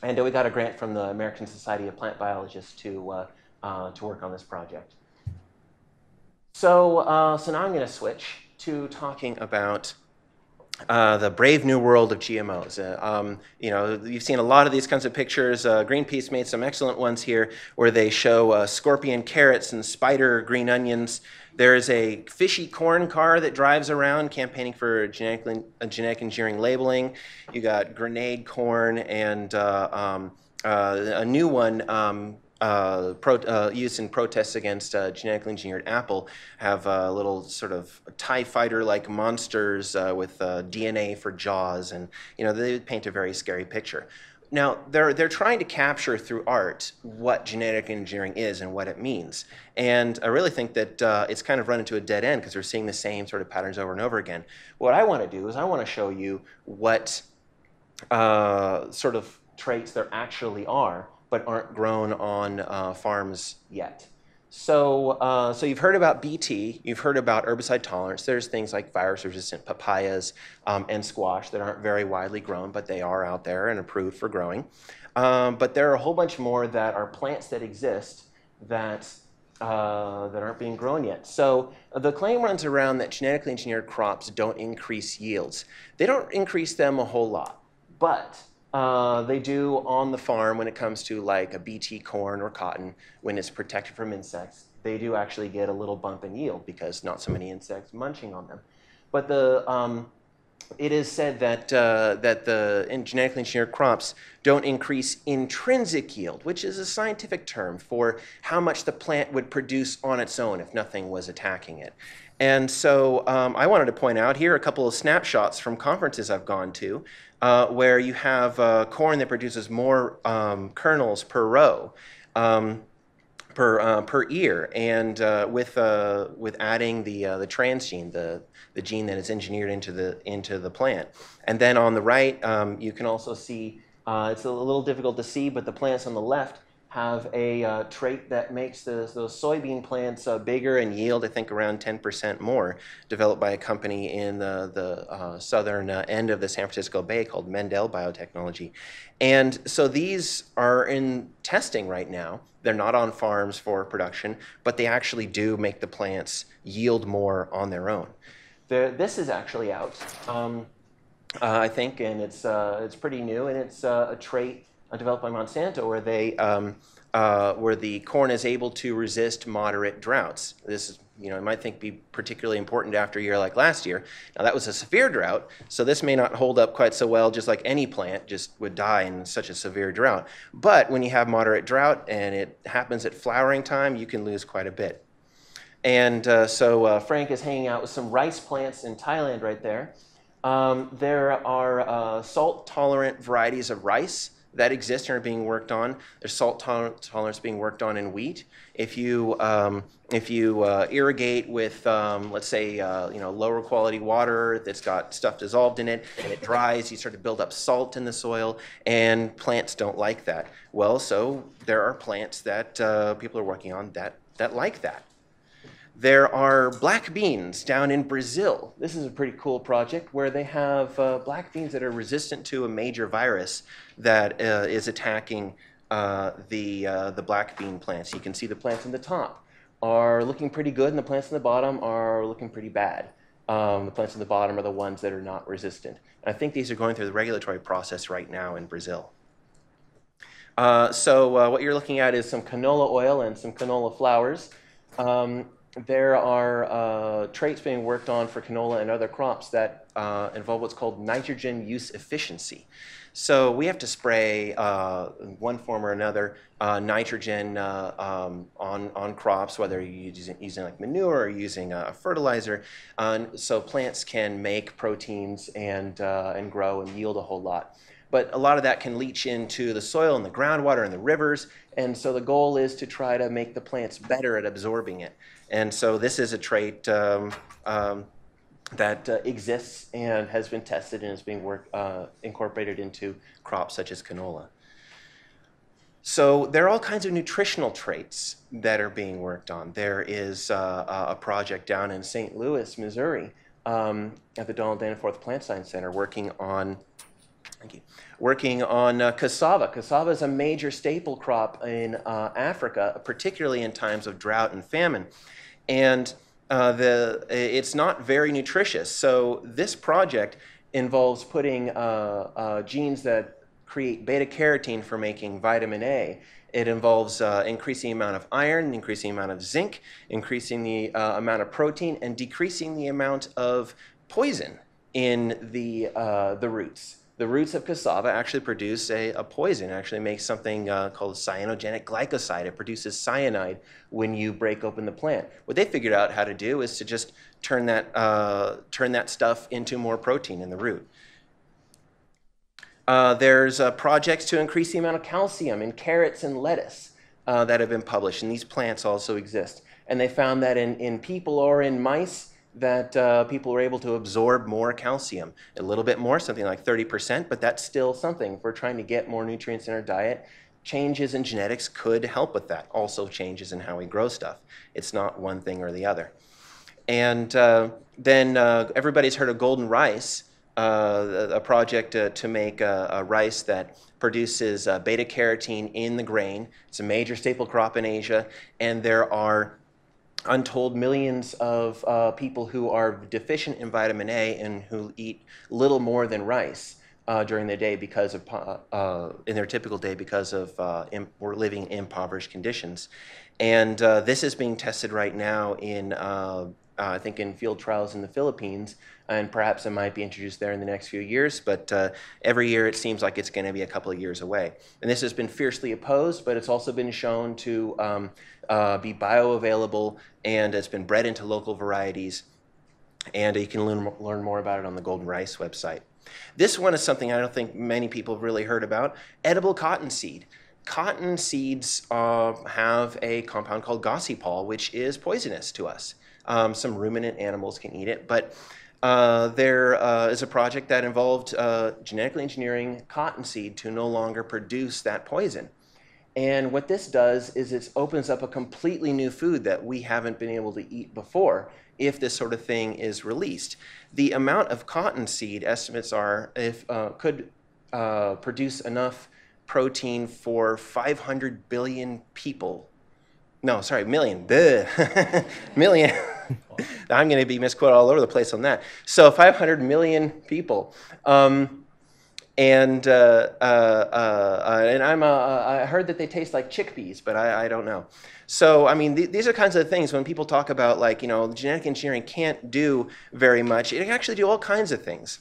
And we got a grant from the American Society of Plant Biologists to, uh, uh, to work on this project. So, uh, so now I'm going to switch to talking about uh, the brave new world of GMOs. Uh, um, you know, you've seen a lot of these kinds of pictures. Uh, Greenpeace made some excellent ones here where they show scorpion carrots and spider green onions. There is a fishy corn car that drives around campaigning for genetic, genetic engineering labeling. You got grenade corn and uh, um, uh, a new one um, uh, pro, uh, used in protests against uh, genetically engineered apple have uh, little sort of TIE fighter like monsters uh, with uh, DNA for jaws, and you know, they paint a very scary picture. Now, they're, they're trying to capture through art what genetic engineering is and what it means. And I really think that uh, it's kind of run into a dead end because we're seeing the same sort of patterns over and over again. What I want to do is I want to show you what uh, sort of traits there actually are, but aren't grown on uh, farms yet. So, uh, so you've heard about BT, you've heard about herbicide tolerance. There's things like virus-resistant papayas um, and squash that aren't very widely grown, but they are out there and approved for growing. Um, but there are a whole bunch more that are plants that exist that uh, that aren't being grown yet. So the claim runs around that genetically engineered crops don't increase yields. They don't increase them a whole lot, but uh, they do on the farm when it comes to like a BT corn or cotton when it's protected from insects. They do actually get a little bump in yield because not so many insects munching on them. But the um, it is said that uh, that the genetically engineered crops don't increase intrinsic yield, which is a scientific term for how much the plant would produce on its own if nothing was attacking it. And so um, I wanted to point out here a couple of snapshots from conferences I've gone to uh, where you have uh, corn that produces more um, kernels per row. Um, per, uh, per ear, and uh, with, uh, with adding the, uh, the transgene, the, the gene that is engineered into the, into the plant. And then on the right, um, you can also see, it's a little difficult to see, but the plants on the left have a uh, trait that makes the, those soybean plants uh, bigger and yield, I think, around 10% more, developed by a company in the, the uh, southern uh, end of the San Francisco Bay called Mendel Biotechnology. And so these are in testing right now. They're not on farms for production, but they actually do make the plants yield more on their own. The, this is actually out, um, uh, I think, and it's, uh, it's pretty new, and it's a trait developed by Monsanto, where they um, uh, where the corn is able to resist moderate droughts. This is, you know, might think be particularly important after a year like last year. Now that was a severe drought, so this may not hold up quite so well. Just like any plant, just would die in such a severe drought. But when you have moderate drought and it happens at flowering time, you can lose quite a bit. And uh, so uh, Frank is hanging out with some rice plants in Thailand right there. Um, there are uh, salt tolerant varieties of rice that exist and are being worked on. There's salt tolerance being worked on in wheat. If you um, if you uh, irrigate with um, let's say uh, you know lower quality water that's got stuff dissolved in it and it dries, you start to build up salt in the soil, and plants don't like that. Well, so there are plants that uh, people are working on that that like that. There are black beans down in Brazil. This is a pretty cool project where they have uh, black beans that are resistant to a major virus that uh, is attacking uh, the, uh, the black bean plants. You can see the plants in the top are looking pretty good, and the plants in the bottom are looking pretty bad. Um, the plants in the bottom are the ones that are not resistant. And I think these are going through the regulatory process right now in Brazil. Uh, so uh, what you're looking at is some canola oil and some canola flowers. Um, there are uh, traits being worked on for canola and other crops that uh, involve what's called nitrogen use efficiency. So we have to spray uh, one form or another uh, nitrogen uh, um, on, on crops, whether you're using, using like manure or using a fertilizer, uh, so plants can make proteins and, and grow and yield a whole lot. But a lot of that can leach into the soil and the groundwater and the rivers, and so the goal is to try to make the plants better at absorbing it. And so this is a trait um, um, that uh, exists and has been tested and is being work, uh, incorporated into crops such as canola. So there are all kinds of nutritional traits that are being worked on. There is uh, a project down in St. Louis, Missouri, um, at the Donald Danforth Plant Science Center, working on Thank you. Working on uh, cassava. Cassava is a major staple crop in uh, Africa, particularly in times of drought and famine. And uh, the, it's not very nutritious. So this project involves putting uh, uh, genes that create beta carotene for making vitamin A. It involves uh, increasing the amount of iron, increasing the amount of zinc, increasing the uh, amount of protein, and decreasing the amount of poison in the, uh, the roots the roots of cassava actually produce a, a poison. It actually makes something uh, called cyanogenic glycoside. It produces cyanide when you break open the plant. What they figured out how to do is to just turn that, uh, turn that stuff into more protein in the root. Uh, there's uh, projects to increase the amount of calcium in carrots and lettuce uh, that have been published, and these plants also exist. And they found that in, in people or in mice, that uh, people were able to absorb more calcium, a little bit more, something like 30%, but that's still something. If we're trying to get more nutrients in our diet, changes in genetics could help with that. Also, changes in how we grow stuff. It's not one thing or the other. And uh, then uh, everybody's heard of golden rice, uh, a project uh, to make a, a, rice that produces uh, beta carotene in the grain. It's a major staple crop in Asia, and there are untold millions of uh, people who are deficient in vitamin A and who eat little more than rice uh, during their day because of uh, uh in their typical day because of uh, we're living in impoverished conditions, and uh, this is being tested right now in I think in field trials in the Philippines, and perhaps it might be introduced there in the next few years. But every year it seems like it's going to be a couple of years away, and this has been fiercely opposed, but it's also been shown to um, uh, be bioavailable, and it's been bred into local varieties. And you can learn, learn more about it on the Golden Rice website. This one is something I don't think many people have really heard about edible cottonseed. Cotton seeds uh, have a compound called gossypol, which is poisonous to us. Um, some ruminant animals can eat it, but uh, there uh, is a project that involved uh, genetically engineering cottonseed to no longer produce that poison. And what this does is it opens up a completely new food that we haven't been able to eat before if this sort of thing is released. The amount of cottonseed estimates are if uh, could uh, produce enough protein for 500 billion people. No, sorry, million. million. I'm going to be misquoted all over the place on that. So 500 million people. Um, and uh, uh, uh, and I'm I heard that they taste like chickpeas, but I, I don't know. So I mean, th- these are kinds of things when people talk about like you know genetic engineering can't do very much. It can actually do all kinds of things.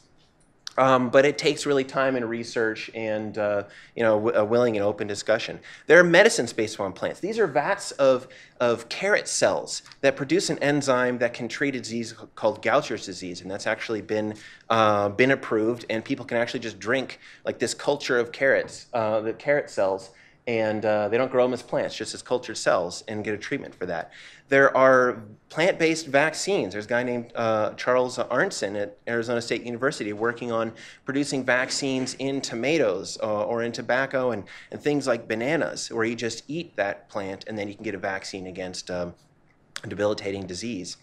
Um, but it takes really time and research and uh, you know a willing and open discussion. There are medicines based on plants. These are vats of, of carrot cells that produce an enzyme that can treat a disease called Gaucher's disease, and that's actually been uh, been approved. And people can actually just drink like this culture of carrots, uh, the carrot cells, and uh, they don't grow them as plants, just as cultured cells, and get a treatment for that. There are plant-based vaccines. There's a guy named uh, Charles Arntzen at Arizona State University working on producing vaccines in tomatoes uh, or in tobacco and, and things like bananas, where you just eat that plant and then you can get a vaccine against um, a debilitating disease.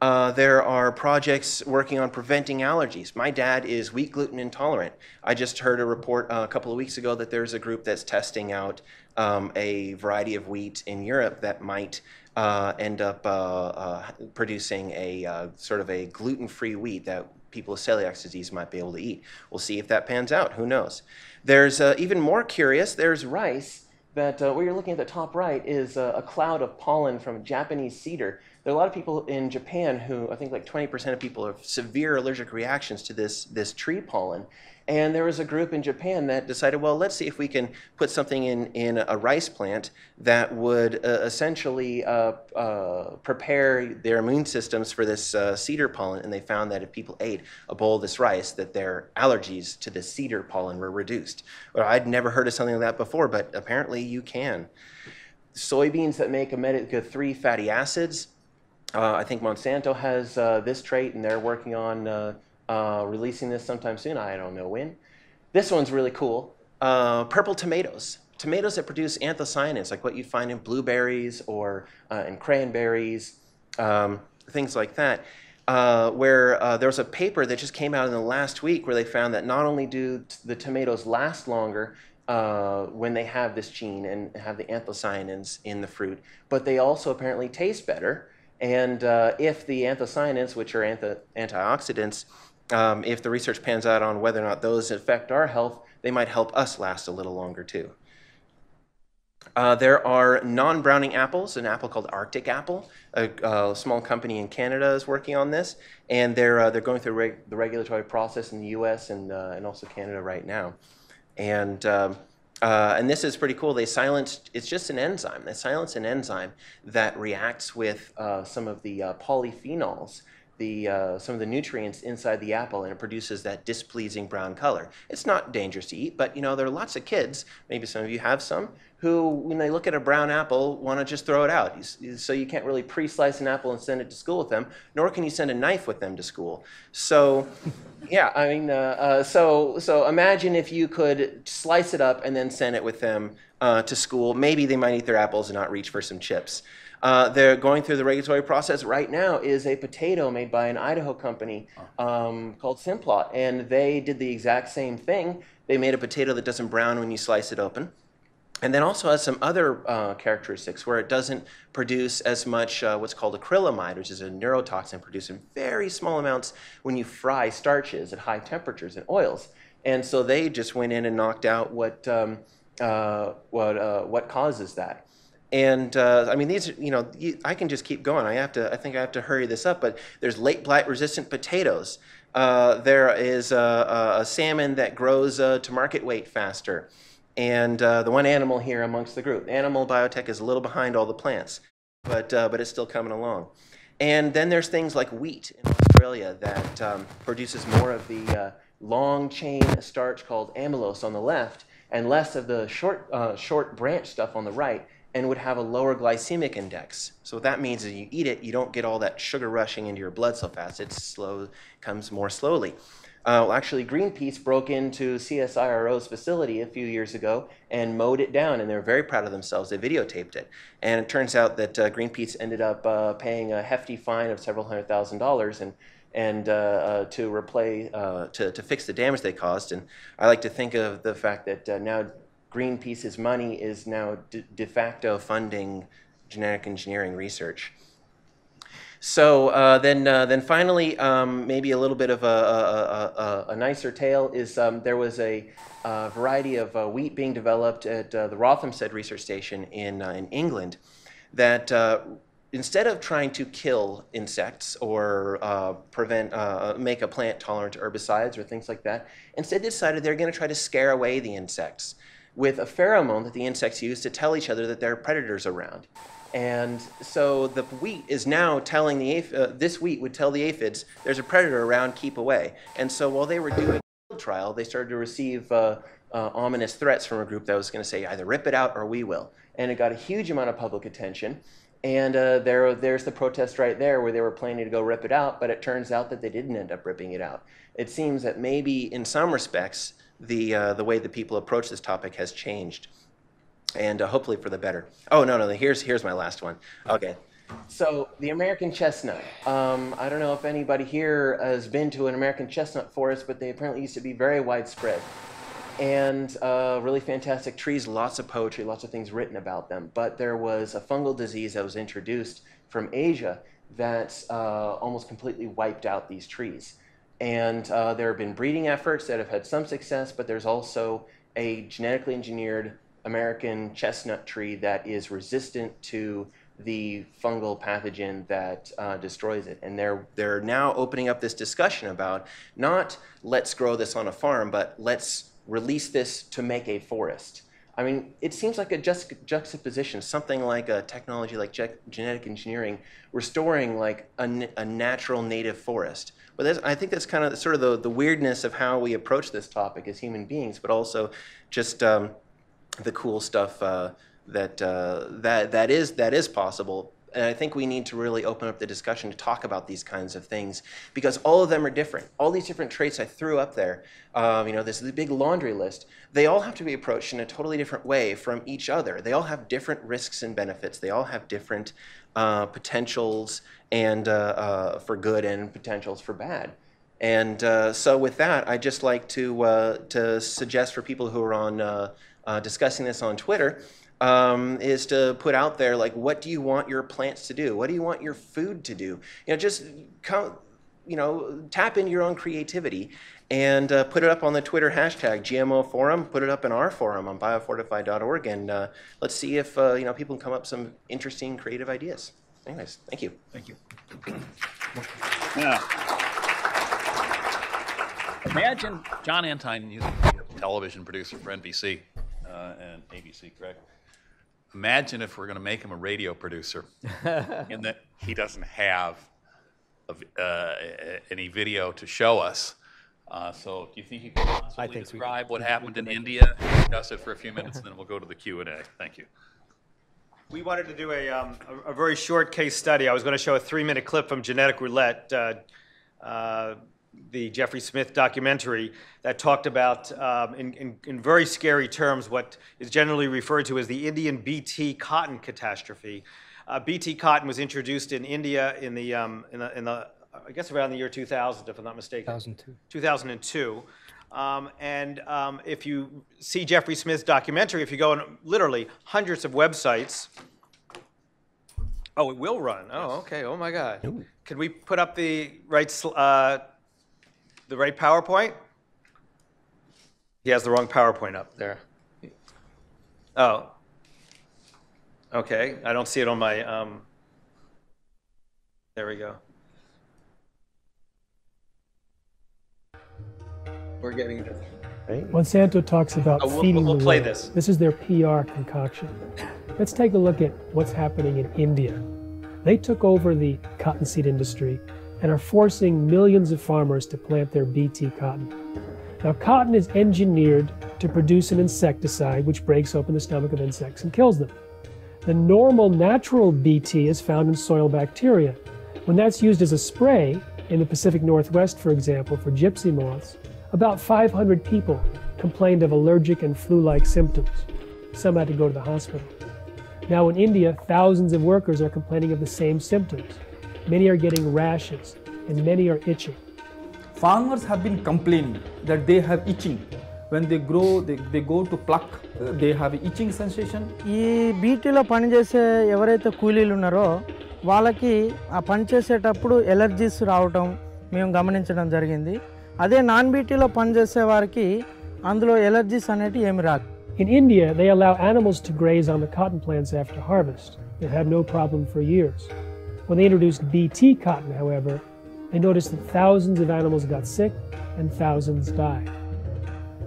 Uh, there are projects working on preventing allergies. My dad is wheat gluten intolerant. I just heard a report uh, a couple of weeks ago that there's a group that's testing out um, a variety of wheat in Europe that might uh, end up uh, uh, producing a uh, sort of a gluten-free wheat that people with celiac disease might be able to eat. We'll see if that pans out. Who knows? There's even more curious. There's rice that uh, where you're looking at the top right is a, a, cloud of pollen from Japanese cedar there are a lot of people in Japan who I think like 20% of people have severe allergic reactions to this, this tree pollen. And there was a group in Japan that decided, well, let's see if we can put something in, in a rice plant that would uh, essentially uh, uh, prepare their immune systems for this uh, cedar pollen. And they found that if people ate a bowl of this rice, that their allergies to the cedar pollen were reduced. Well, I'd never heard of something like that before, but apparently you can. Soybeans that make omega-3 fatty acids, uh, I think Monsanto has uh, this trait, and they're working on uh, uh, releasing this sometime soon. I don't know when. This one's really cool. Uh, purple tomatoes. Tomatoes that produce anthocyanins, like what you'd find in blueberries or in cranberries, um, things like that. Where there was a paper that just came out in the last week where they found that not only do the tomatoes last longer uh, when they have this gene and have the anthocyanins in the fruit, but they also apparently taste better. And uh, if the anthocyanins, which are anti- antioxidants, um, if the research pans out on whether or not those affect our health, they might help us last a little longer too. Uh, there are non-browning apples, an apple called Arctic Apple. A, a, small company in Canada is working on this, and they're uh, they're going through reg- the regulatory process in the U.S. and uh, and also Canada right now. And um, uh, and this is pretty cool. They silence. It's just an enzyme. They silence an enzyme that reacts with uh, some of the uh, polyphenols the, uh, some of the nutrients inside the apple and it produces that displeasing brown color. It's not dangerous to eat, but you know, there are lots of kids, maybe some of you have some, who, when they look at a brown apple, want to just throw it out. So you can't really pre-slice an apple and send it to school with them, nor can you send a knife with them to school. So, yeah, I mean, uh, uh, so so imagine if you could slice it up and then send it with them uh, to school. Maybe they might eat their apples and not reach for some chips. Uh, they're going through the regulatory process right now is a potato made by an Idaho company um, called Simplot. And they did the exact same thing. They made a potato that doesn't brown when you slice it open. And then also has some other uh, characteristics where it doesn't produce as much uh, what's called acrylamide, which is a neurotoxin produced in very small amounts when you fry starches at high temperatures and oils. And so they just went in and knocked out what, um, uh, what, uh, what causes that. And uh, I mean, these, you know, I can just keep going. I have to, I think I have to hurry this up, but there's late blight resistant potatoes. Uh, there is a, a, salmon that grows uh, to market weight faster. And uh, the one animal here amongst the group. Animal biotech is a little behind all the plants, but, uh, but it's still coming along. And then there's things like wheat in Australia that um, produces more of the uh, long chain starch called amylose on the left and less of the short, short branch stuff on the right and would have a lower glycemic index. So what that means is you eat it, you don't get all that sugar rushing into your blood so fast. It slow comes more slowly. Uh, well, actually, Greenpeace broke into CSIRO's facility a few years ago and mowed it down, and they were very proud of themselves. They videotaped it. And it turns out that uh, Greenpeace ended up uh, paying a hefty fine of several hundred thousand dollars and, and uh, uh, to, replay, uh, to, to fix the damage they caused. And I like to think of the fact that now Greenpeace's money is now de, de facto funding genetic engineering research. So uh, then, uh, then finally, um, maybe a little bit of a, a, a, a nicer tale is um, there was a, variety of uh, wheat being developed at uh, the Rothamsted Research Station in, uh, in England that uh, instead of trying to kill insects or prevent, make a plant tolerant to herbicides or things like that, instead decided they're going to try to scare away the insects with a pheromone that the insects use to tell each other that there are predators around. And so the wheat is now telling the uh, this wheat would tell the aphids there's a predator around, keep away. And so while they were doing the trial, they started to receive uh, uh, ominous threats from a group that was going to say either rip it out or we will. And it got a huge amount of public attention. And uh, there, there's the protest right there where they were planning to go rip it out, but it turns out that they didn't end up ripping it out. It seems that maybe in some respects, the, uh, the way that people approach this topic has changed, and uh, hopefully for the better. Oh, no, no, here's, here's my last one. Okay. So, the American chestnut. Um, I don't know if anybody here has been to an American chestnut forest, but they apparently used to be very widespread. And uh, really fantastic trees, lots of poetry, lots of things written about them. But there was a fungal disease that was introduced from Asia that uh, almost completely wiped out these trees. And uh, there have been breeding efforts that have had some success, but there's also a genetically engineered American chestnut tree that is resistant to the fungal pathogen that uh, destroys it. And they're, they're now opening up this discussion about not let's grow this on a farm, but let's release this to make a forest. I mean, it seems like a juxtaposition, something like a technology like ge- genetic engineering, restoring like a, natural native forest. But I think that's kind of sort of the, the weirdness of how we approach this topic as human beings, but also just um, the cool stuff uh, that, uh, that, that, is, that is possible. And I think we need to really open up the discussion to talk about these kinds of things because all of them are different. All these different traits I threw up there, um, you know, this big laundry list. They all have to be approached in a totally different way from each other. They all have different risks and benefits. They all have different uh, potentials and uh, uh, for good and potentials for bad. And uh, so, with that, I just like to uh, to suggest for people who are on uh, discussing this on Twitter um, is to put out there like, what do you want your plants to do? What do you want your food to do? You know, just come, you know, tap into your own creativity and uh, put it up on the Twitter hashtag GMO Forum. Put it up in our forum on biofortified.org, and uh, let's see if uh, you know people can come up with some interesting, creative ideas. Anyways, thank you. Thank you. Yeah. Imagine Jon Entine, he's a television producer for NBC uh, and ABC, correct? Imagine if we're going to make him a radio producer and that he doesn't have a, uh, any video to show us. Uh, so do you think you could possibly describe what happened in India? Discuss it for a few minutes, and then we'll go to the Q&A. Thank you. We wanted to do a, um, a, a very short case study. I was going to show a three-minute clip from Genetic Roulette, uh, uh, the Jeffrey Smith documentary that talked about, um, in, in, in, very scary terms, what is generally referred to as the Indian BT cotton catastrophe. Uh, BT cotton was introduced in India in the, um, in the, in the, I guess around the year 2000, if I'm not mistaken. 2002. 2002. Um, and um, if you see Jeffrey Smith's documentary, if you go on literally hundreds of websites, oh, it will run. Oh, okay. Oh my God. Ooh. Could we put up the right uh, the right PowerPoint? He has the wrong PowerPoint up there. Oh. Okay. I don't see it on my. Um, there we go. We're getting into Monsanto talks about oh, we'll, feeding we'll the play world. this. This is their PR concoction. Let's take a look at what's happening in India. They took over the cottonseed industry and are forcing millions of farmers to plant their BT cotton. Now, cotton is engineered to produce an insecticide which breaks open the stomach of insects and kills them. The normal natural BT is found in soil bacteria. When that's used as a spray, in the Pacific Northwest, for example, for gypsy moths, about 500 people complained of allergic and flu like symptoms. Some had to go to the hospital. Now, in India, thousands of workers are complaining of the same symptoms. Many are getting rashes, and many are itching. Farmers have been complaining that they have itching. When they grow, they, they go to pluck, uh, they have itching sensation. ఈ బీటీలో పనిచేసే ఎవరైతే కూలీలు ఉన్నారో వాళ్ళకి ఆ పని చేసేటప్పుడు allergies రావటం మేము గమనించడం జరిగింది అదే నాన్ బీటీలో పనిచేసే వారికి అందులో ఎలర్జీస్ అనేవి ఏమి రాదు In India, they allow animals to graze on the cotton plants after harvest. They've had no problem for years. When they introduced BT cotton, however, they noticed that thousands of animals got sick and thousands died.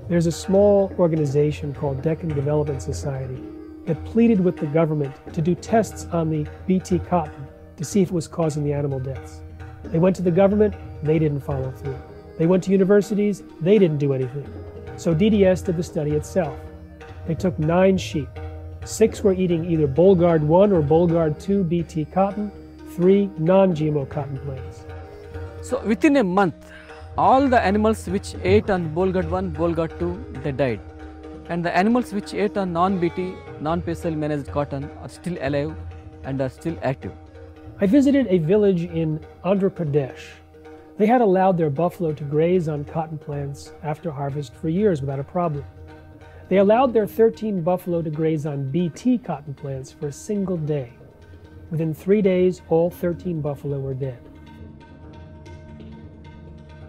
There's a small organization called Deccan Development Society that pleaded with the government to do tests on the BT cotton to see if it was causing the animal deaths. They went to the government, they didn't follow through. They went to universities, they didn't do anything. So DDS did the study itself. They took nine sheep. Six were eating either Bollgard 1 or Bollgard 2 BT cotton, three non GMO cotton plants. So within a month, all the animals which ate on Bollgard 1, Bollgard 2, they died. And the animals which ate on non-BT, non-pestle managed cotton are still alive and are still active. I visited a village in Andhra Pradesh. They had allowed their buffalo to graze on cotton plants after harvest for years without a problem. They allowed their 13 buffalo to graze on BT cotton plants for a single day. Within three days, all 13 buffalo were dead.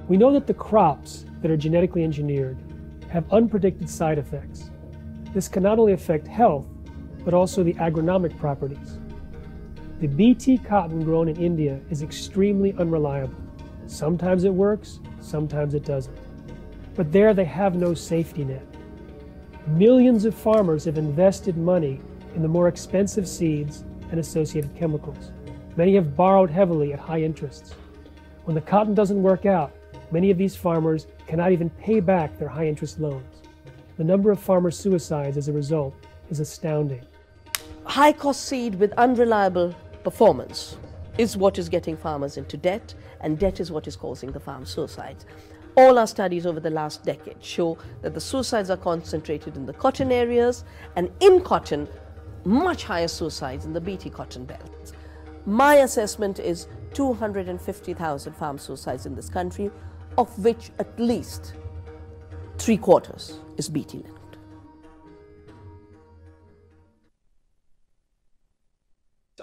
We know that the crops that are genetically engineered have unpredicted side effects. This can not only affect health, but also the agronomic properties. The BT cotton grown in India is extremely unreliable. Sometimes it works, sometimes it doesn't. But there they have no safety net. Millions of farmers have invested money in the more expensive seeds and associated chemicals. Many have borrowed heavily at high interests. When the cotton doesn't work out, many of these farmers cannot even pay back their high interest loans. The number of farmer suicides as a result is astounding. high cost seed with unreliable performance is what is getting farmers into debt, and debt is what is causing the farm suicides. All our studies over the last decade show that the suicides are concentrated in the cotton areas, and in cotton, much higher suicides in the BT cotton belts. My assessment is 250,000 farm suicides in this country, of which at least three quarters is BT linked.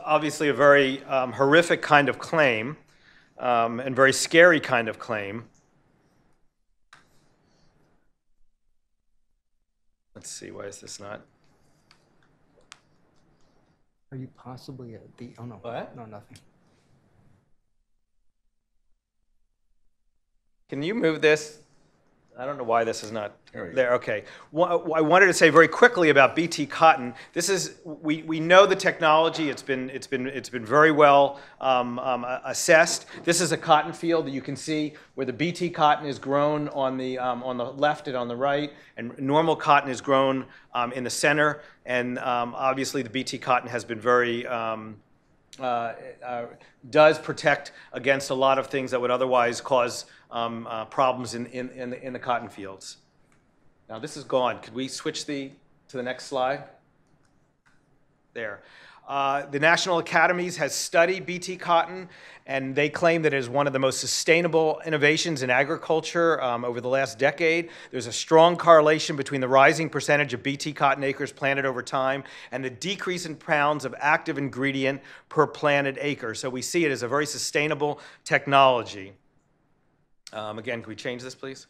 obviously a very um, horrific kind of claim um, and very scary kind of claim. Let's see, why is this not? Are you possibly at the, oh no. What? No, nothing. Can you move this? I don't know why this is not there. Okay. Wha- I wanted to say very quickly about BT cotton. This is we, we know the technology. It's been it's been it's been very well um, um, assessed. This is a cotton field that you can see where the BT cotton is grown on the um, on the left and on the right, and normal cotton is grown um, in the center. And um, obviously, the BT cotton has been very um, uh, uh, does protect against a lot of things that would otherwise cause um, uh, problems in, in, in, the, in the cotton fields. Now this is gone. Could we switch the to the next slide? There. Uh, the National Academies has studied BT cotton, and they claim that it is one of the most sustainable innovations in agriculture um, over the last decade. There's a strong correlation between the rising percentage of BT cotton acres planted over time and the decrease in pounds of active ingredient per planted acre. So we see it as a very sustainable technology. Um, again, can we change this, please?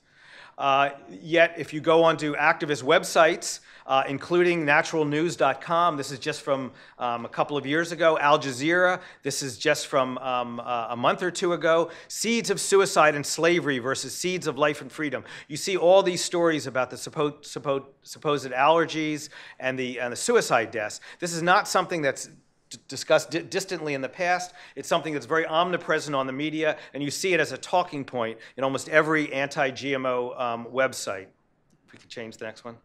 Uh, yet, if you go onto activist websites, uh, including naturalnews.com, this is just from um, a couple of years ago, Al Jazeera, this is just from um, uh, a month or two ago, Seeds of Suicide and Slavery versus Seeds of Life and Freedom. You see all these stories about the suppo- suppo- supposed allergies and the, and the suicide deaths. This is not something that's discussed di- distantly in the past. It's something that's very omnipresent on the media, and you see it as a talking point in almost every anti-GMO um, website. If we could change the next one.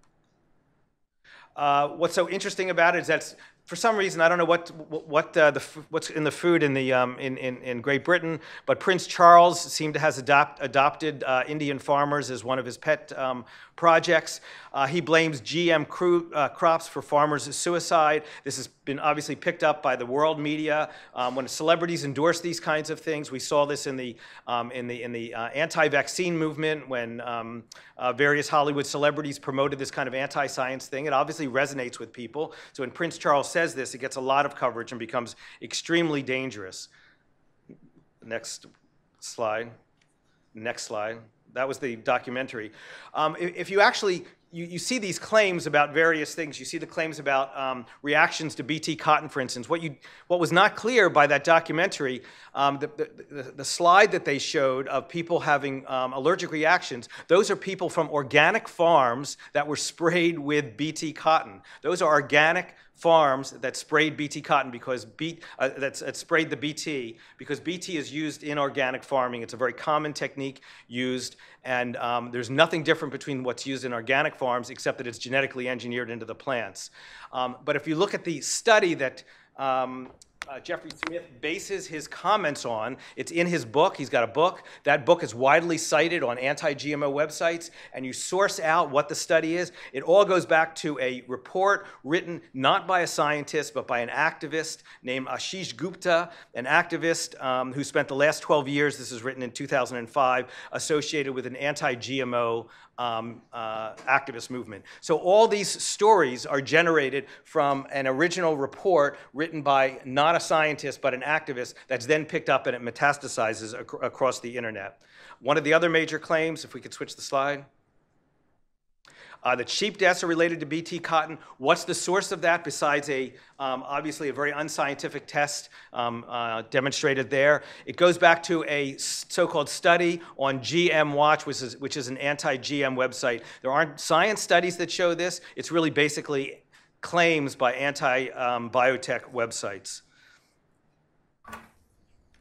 Uh, what's so interesting about it is that for some reason I don't know what what uh, the what's in the food in the um, in, in in Great Britain, but Prince Charles seemed to has adopt, adopted uh, Indian farmers as one of his pet um, projects. Uh, he blames GM cru- uh, crops for farmers' suicide. This has been obviously picked up by the world media. Um, when celebrities endorse these kinds of things, we saw this in the um, in the in the uh, anti-vaccine movement when um, uh, various Hollywood celebrities promoted this kind of anti-science thing. It obviously resonates with people. So when Prince Charles says this, it gets a lot of coverage and becomes extremely dangerous. Next slide. Next slide. That was the documentary. Um, if, if you actually you, you see these claims about various things. You see the claims about um, reactions to BT cotton, for instance. What you what was not clear by that documentary, um, the, the, the, slide that they showed of people having um, allergic reactions. Those are people from organic farms that were sprayed with BT cotton. Those are organic farms that sprayed BT cotton because B, uh, that's, that sprayed the BT because BT is used in organic farming. It's a very common technique used, and um, there's nothing different between what's used in organic farms except that it's genetically engineered into the plants. Um, but if you look at the study that um, uh, Jeffrey Smith bases his comments on. It's in his book. He's got a book. That book is widely cited on anti GMO websites, and you source out what the study is. It all goes back to a report written not by a scientist, but by an activist named Ashish Gupta, an activist um, who spent the last 12 years, this is written in 2005, associated with an anti GMO um, uh, activist movement. So all these stories are generated from an original report written by not a scientist but an activist that's then picked up and it metastasizes ac- across the internet. One of the other major claims, if we could switch the slide. uh, that sheep deaths are related to BT cotton. What's the source of that besides a, um, obviously, a very unscientific test um, uh, demonstrated there? It goes back to a so-called study on GM Watch, which is, which is an anti-GM website. There aren't science studies that show this. It's really basically claims by anti-biotech websites.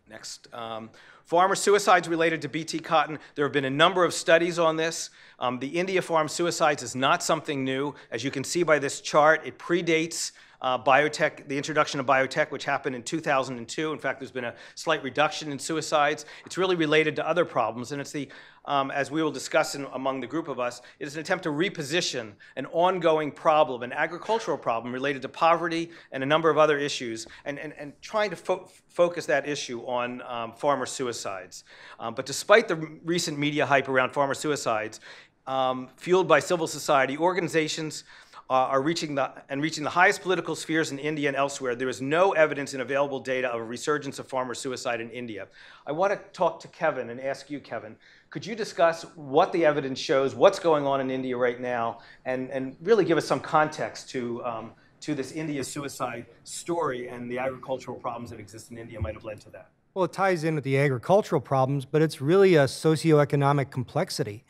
Next. Um, farmer suicides related to BT cotton. There have been a number of studies on this. Um, the India farm suicides is not something new. As you can see by this chart, it predates uh, biotech, the introduction of biotech, which happened in 2002. In fact, there's been a slight reduction in suicides. It's really related to other problems, and it's the, um, as we will discuss in, among the group of us, it is an attempt to reposition an ongoing problem, an agricultural problem related to poverty and a number of other issues, and, and, and trying to fo focus that issue on um, farmer suicides. Um, but despite the recent media hype around farmer suicides, um, fueled by civil society, organizations uh, are reaching the, and reaching the highest political spheres in India and elsewhere, there is no evidence in available data of a resurgence of farmer suicide in India. I want to talk to Kevin and ask you, Kevin, could you discuss what the evidence shows, what's going on in India right now, and, and really give us some context to, um, to this India suicide story and the agricultural problems that exist in India might have led to that? Well, it ties in with the agricultural problems, but it's really a socioeconomic complexity.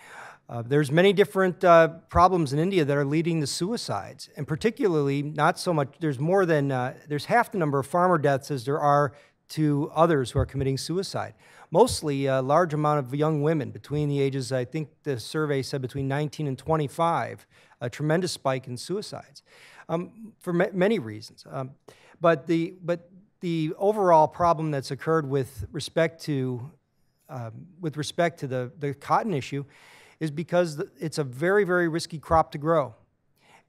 Uh, there's many different uh, problems in India that are leading to suicides, and particularly not so much. There's more than uh, there's half the number of farmer deaths as there are to others who are committing suicide. Mostly a large amount of young women between the ages. I think the survey said between 19 and 25. A tremendous spike in suicides, um, for ma many reasons. Um, but the but the overall problem that's occurred with respect to um, with respect to the the cotton issue is because it's a very, very risky crop to grow.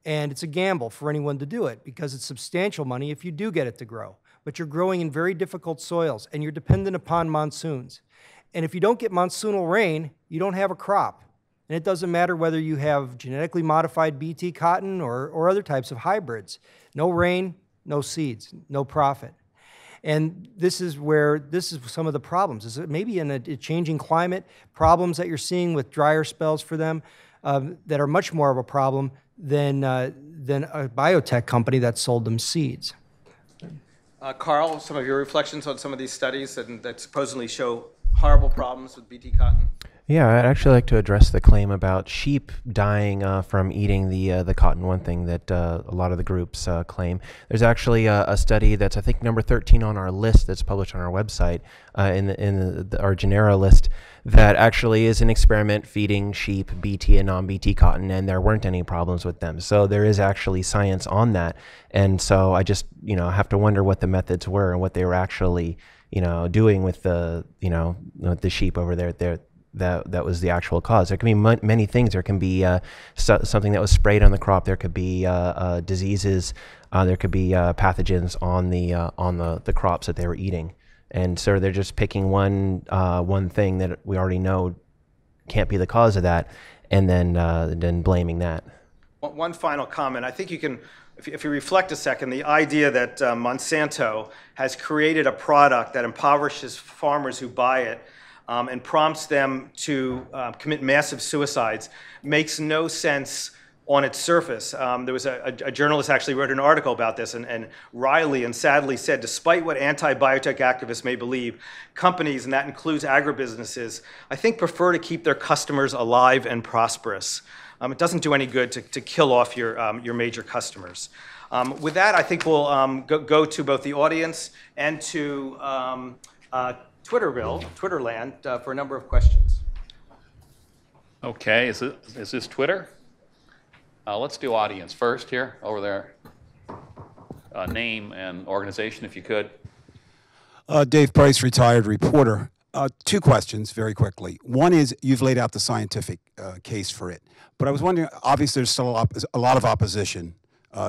And it's a gamble for anyone to do it because it's substantial money if you do get it to grow. But you're growing in very difficult soils and you're dependent upon monsoons. And if you don't get monsoonal rain, you don't have a crop. And it doesn't matter whether you have genetically modified BT cotton or, or other types of hybrids. No rain, no seeds, no profit. And this is where this is some of the problems. Is it maybe in a, changing climate, problems that you're seeing with drier spells for them um, that are much more of a problem than, uh, than a biotech company that sold them seeds. Uh, Karl, some of your reflections on some of these studies that, that supposedly show horrible problems with BT cotton? Yeah, I'd actually like to address the claim about sheep dying uh, from eating the uh, the cotton. One thing that uh, a lot of the groups uh, claim. There's actually a, a, study that's I think number 13 on our list that's published on our website uh, in the, in the, the, our genera list that actually is an experiment feeding sheep BT and non-BT cotton, and there weren't any problems with them. So there is actually science on that, and so I just you know have to wonder what the methods were and what they were actually you know doing with the you know the sheep over there there that that was the actual cause. There can be many things. There can be uh, so something that was sprayed on the crop. There could be uh, uh, diseases. Uh, there could be uh, pathogens on the uh, on the, the crops that they were eating. And so they're just picking one one thing that we already know can't be the cause of that, and then then blaming that. One final comment. I think you can, if you, if you reflect a second, the idea that Monsanto has created a product that impoverishes farmers who buy it um, and prompts them to uh, commit massive suicides makes no sense on its surface. Um, there was a, a, journalist actually wrote an article about this, and, and Riley and sadly said, despite what anti-biotech activists may believe, companies, and that includes agribusinesses, I think prefer to keep their customers alive and prosperous. Um, it doesn't do any good to, to kill off your, um, your major customers. Um, with that, I think we'll um, go, go, to both the audience and to uh, Twitterville, Twitterland, uh, for a number of questions. Okay, is, it, is this Twitter? Uh, let's do audience first here, over there. Uh, name and organization, if you could. Uh, Dave Price, retired reporter. Uh, two questions very quickly. One is you've laid out the scientific uh, case for it, but I was wondering obviously, there's still a lot of opposition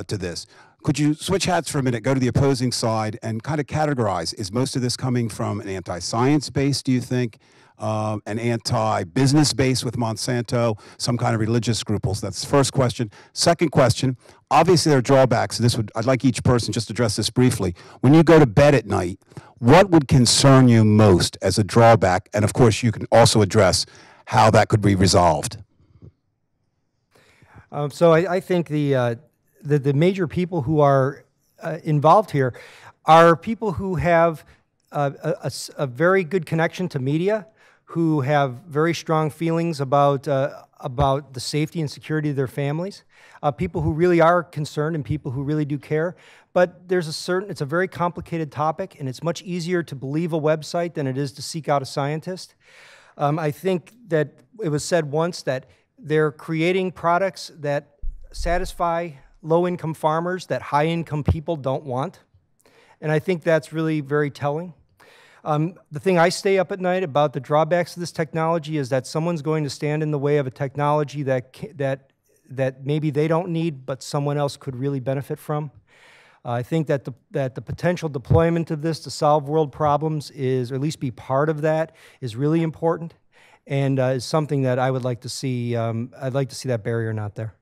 to this. Could you switch hats for a minute, go to the opposing side, and kind of categorize? Is most of this coming from an anti science base, do you think? Um, an anti business base with Monsanto, some kind of religious scruples? That's the first question. Second question obviously, there are drawbacks. This would, I'd like each person just to address this briefly. When you go to bed at night, what would concern you most as a drawback? And of course, you can also address how that could be resolved. Um, so I, I think the, uh, the the major people who are uh, involved here are people who have a, a a very good connection to media, who have very strong feelings about uh, about the safety and security of their families, uh, people who really are concerned and people who really do care. But there's a certain it's a very complicated topic, and it's much easier to believe a website than it is to seek out a scientist. Um, I think that it was said once that they're creating products that satisfy low income farmers that high income people don't want. And I think that's really very telling. Um, the thing I stay up at night about the drawbacks of this technology is that someone's going to stand in the way of a technology that, that, that maybe they don't need, but someone else could really benefit from. Uh, I think that the, that the potential deployment of this to solve world problems is, or at least be part of that, is really important, and uh, is something that I would like to see. Um, I'd like to see that barrier not there.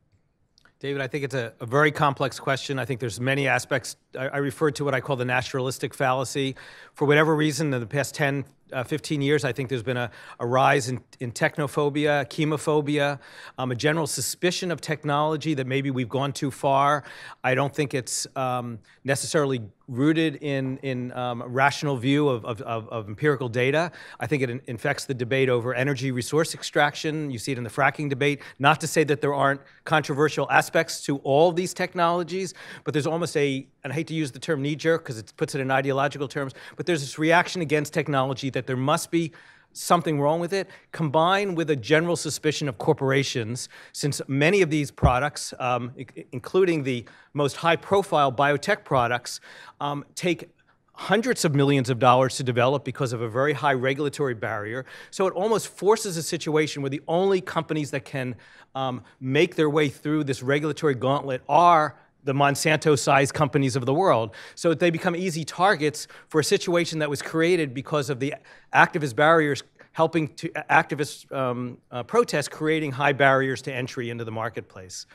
David, I think it's a, a very complex question. I think there's many aspects. I, I refer to what I call the naturalistic fallacy. For whatever reason, in the past 10, uh, 15 years, I think there's been a, a rise in, in technophobia, chemophobia, um, a general suspicion of technology that maybe we've gone too far. I don't think it's um, necessarily rooted in, in um, rational view of, of, of, of empirical data. I think it in- infects the debate over energy resource extraction. You see it in the fracking debate. Not to say that there aren't controversial aspects to all these technologies, but there's almost a, and I hate to use the term knee jerk because it puts it in ideological terms, but there's this reaction against technology that there must be something wrong with it, combined with a general suspicion of corporations, since many of these products, um, including the most high profile biotech products, um, take hundreds of millions of dollars to develop because of a very high regulatory barrier. So it almost forces a situation where the only companies that can um, make their way through this regulatory gauntlet are the Monsanto sized companies of the world. So they become easy targets for a situation that was created because of the activist barriers helping to activist um, uh, protests creating high barriers to entry into the marketplace.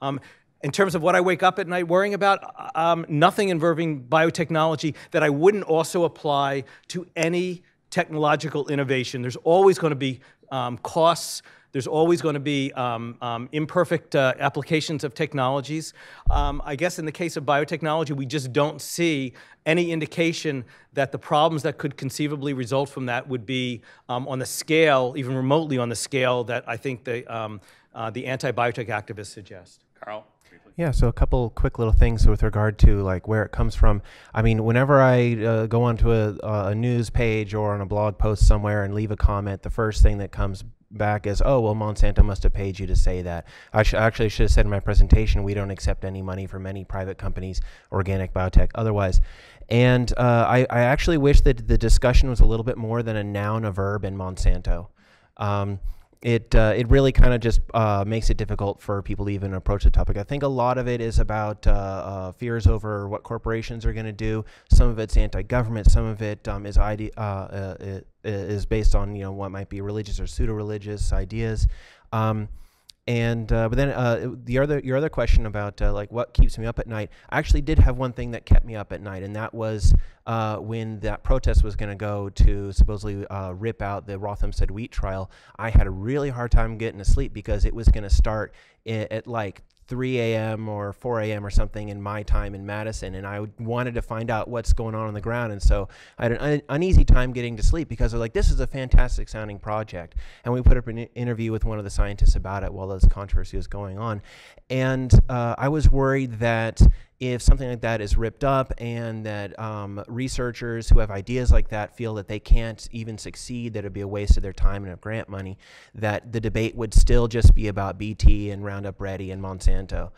Um, in terms of what I wake up at night worrying about, um, nothing involving biotechnology that I wouldn't also apply to any technological innovation. There's always going to be um, costs. There's always going to be um, um, imperfect uh, applications of technologies. Um, I guess in the case of biotechnology, we just don't see any indication that the problems that could conceivably result from that would be um, on the scale, even remotely on the scale that I think the, um, uh, the anti-biotech activists suggest. Karl? Yeah, so a couple quick little things with regard to like where it comes from. I mean, whenever I uh, go onto a, a news page or on a blog post somewhere and leave a comment, the first thing that comes back as, "Oh, well, Monsanto must have paid you to say that." I sh- actually should have said in my presentation, we don't accept any money from any private companies, organic, biotech, otherwise. And uh, I, I actually wish that the discussion was a little bit more than a noun, a verb in Monsanto. Um, it uh, it really kind of just uh, makes it difficult for people to even approach the topic. I think a lot of it is about uh, uh, fears over what corporations are going to do. Some of it's anti-government. Some of it um, is ide- uh, uh, based on you know what might be religious or pseudo-religious ideas. Um, and uh, but then uh, the other your other question about uh, like what keeps me up at night, I actually did have one thing that kept me up at night, and that was uh, when that protest was going to go to supposedly uh, rip out the Rothamsted wheat trial. I had a really hard time getting to sleep because it was going to start i- at like 3 a.m. or 4 a.m. or something in my time in Madison, and I wanted to find out what's going on on the ground. And so I had an un- uneasy time getting to sleep because I was like, this is a fantastic sounding project. And we put up an interview with one of the scientists about it while this controversy was going on. And uh, I was worried that if something like that is ripped up and that um, researchers who have ideas like that feel that they can't even succeed, that it'd be a waste of their time and of grant money, that the debate would still just be about BT and Roundup Ready and Monsanto.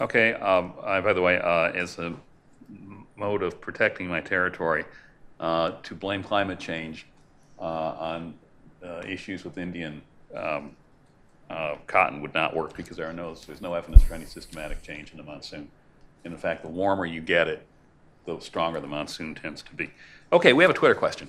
Okay, um, I, by the way, uh, as a mode of protecting my territory, uh, to blame climate change uh, on uh, issues with Indian um, uh, cotton would not work because there are no, there's no evidence for any systematic change in the monsoon. And in fact, the warmer you get it, the stronger the monsoon tends to be. Okay, we have a Twitter question.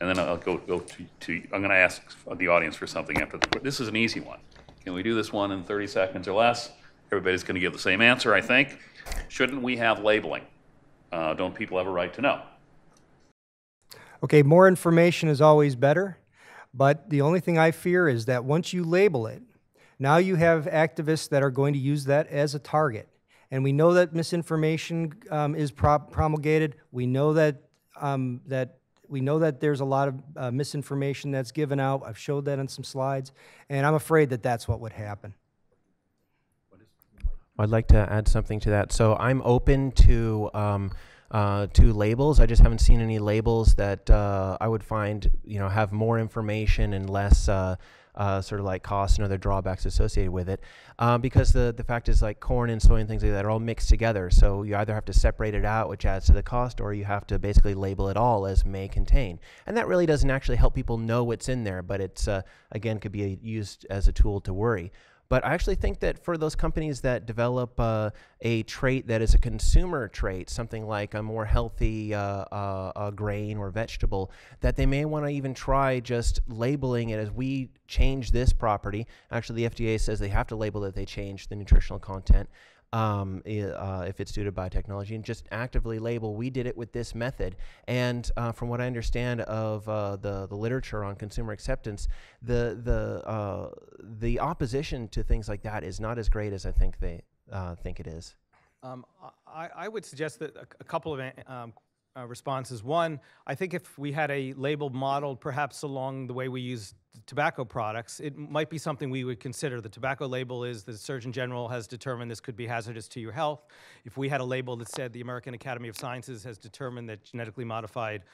And then I'll go, go to, to I'm going to ask the audience for something after the, this is an easy one. Can we do this one in 30 seconds or less? Everybody's going to give the same answer, I think. Shouldn't we have labeling? Uh, don't people have a right to know? Okay, more information is always better, but the only thing I fear is that once you label it, Now you have activists that are going to use that as a target. And we know that misinformation um, is pro- promulgated. We know that, um, that we know that there's a lot of uh, misinformation that's given out. I've showed that on some slides, and I'm afraid that that's what would happen. I'd like to add something to that. So I'm open to um, uh, to labels. I just haven't seen any labels that uh, I would find you know have more information and less. Uh, sort of like costs and other drawbacks associated with it, uh, because the the fact is like corn and soy and things like that are all mixed together. So you either have to separate it out, which adds to the cost, or you have to basically label it all as may contain, and that really doesn't actually help people know what's in there. But it's uh, again could be used as a tool to worry. But I actually think that for those companies that develop uh, a trait that is a consumer trait, something like a more healthy uh, uh, grain or vegetable, that they may want to even try just labeling it as we change this property. Actually, the FDA says they have to label that they change the nutritional content um, uh, if it's due to biotechnology, and just actively label, we did it with this method. And uh, from what I understand of uh, the, the literature on consumer acceptance, the, the, uh, the opposition to things like that is not as great as I think they uh, think it is. Um, I, I, would suggest that a, a couple of um, uh, responses. One, I think if we had a label modeled perhaps along the way we use tobacco products, it might be something we would consider. The tobacco label is the Surgeon General has determined this could be hazardous to your health. If we had a label that said the American Academy of Sciences has determined that genetically modified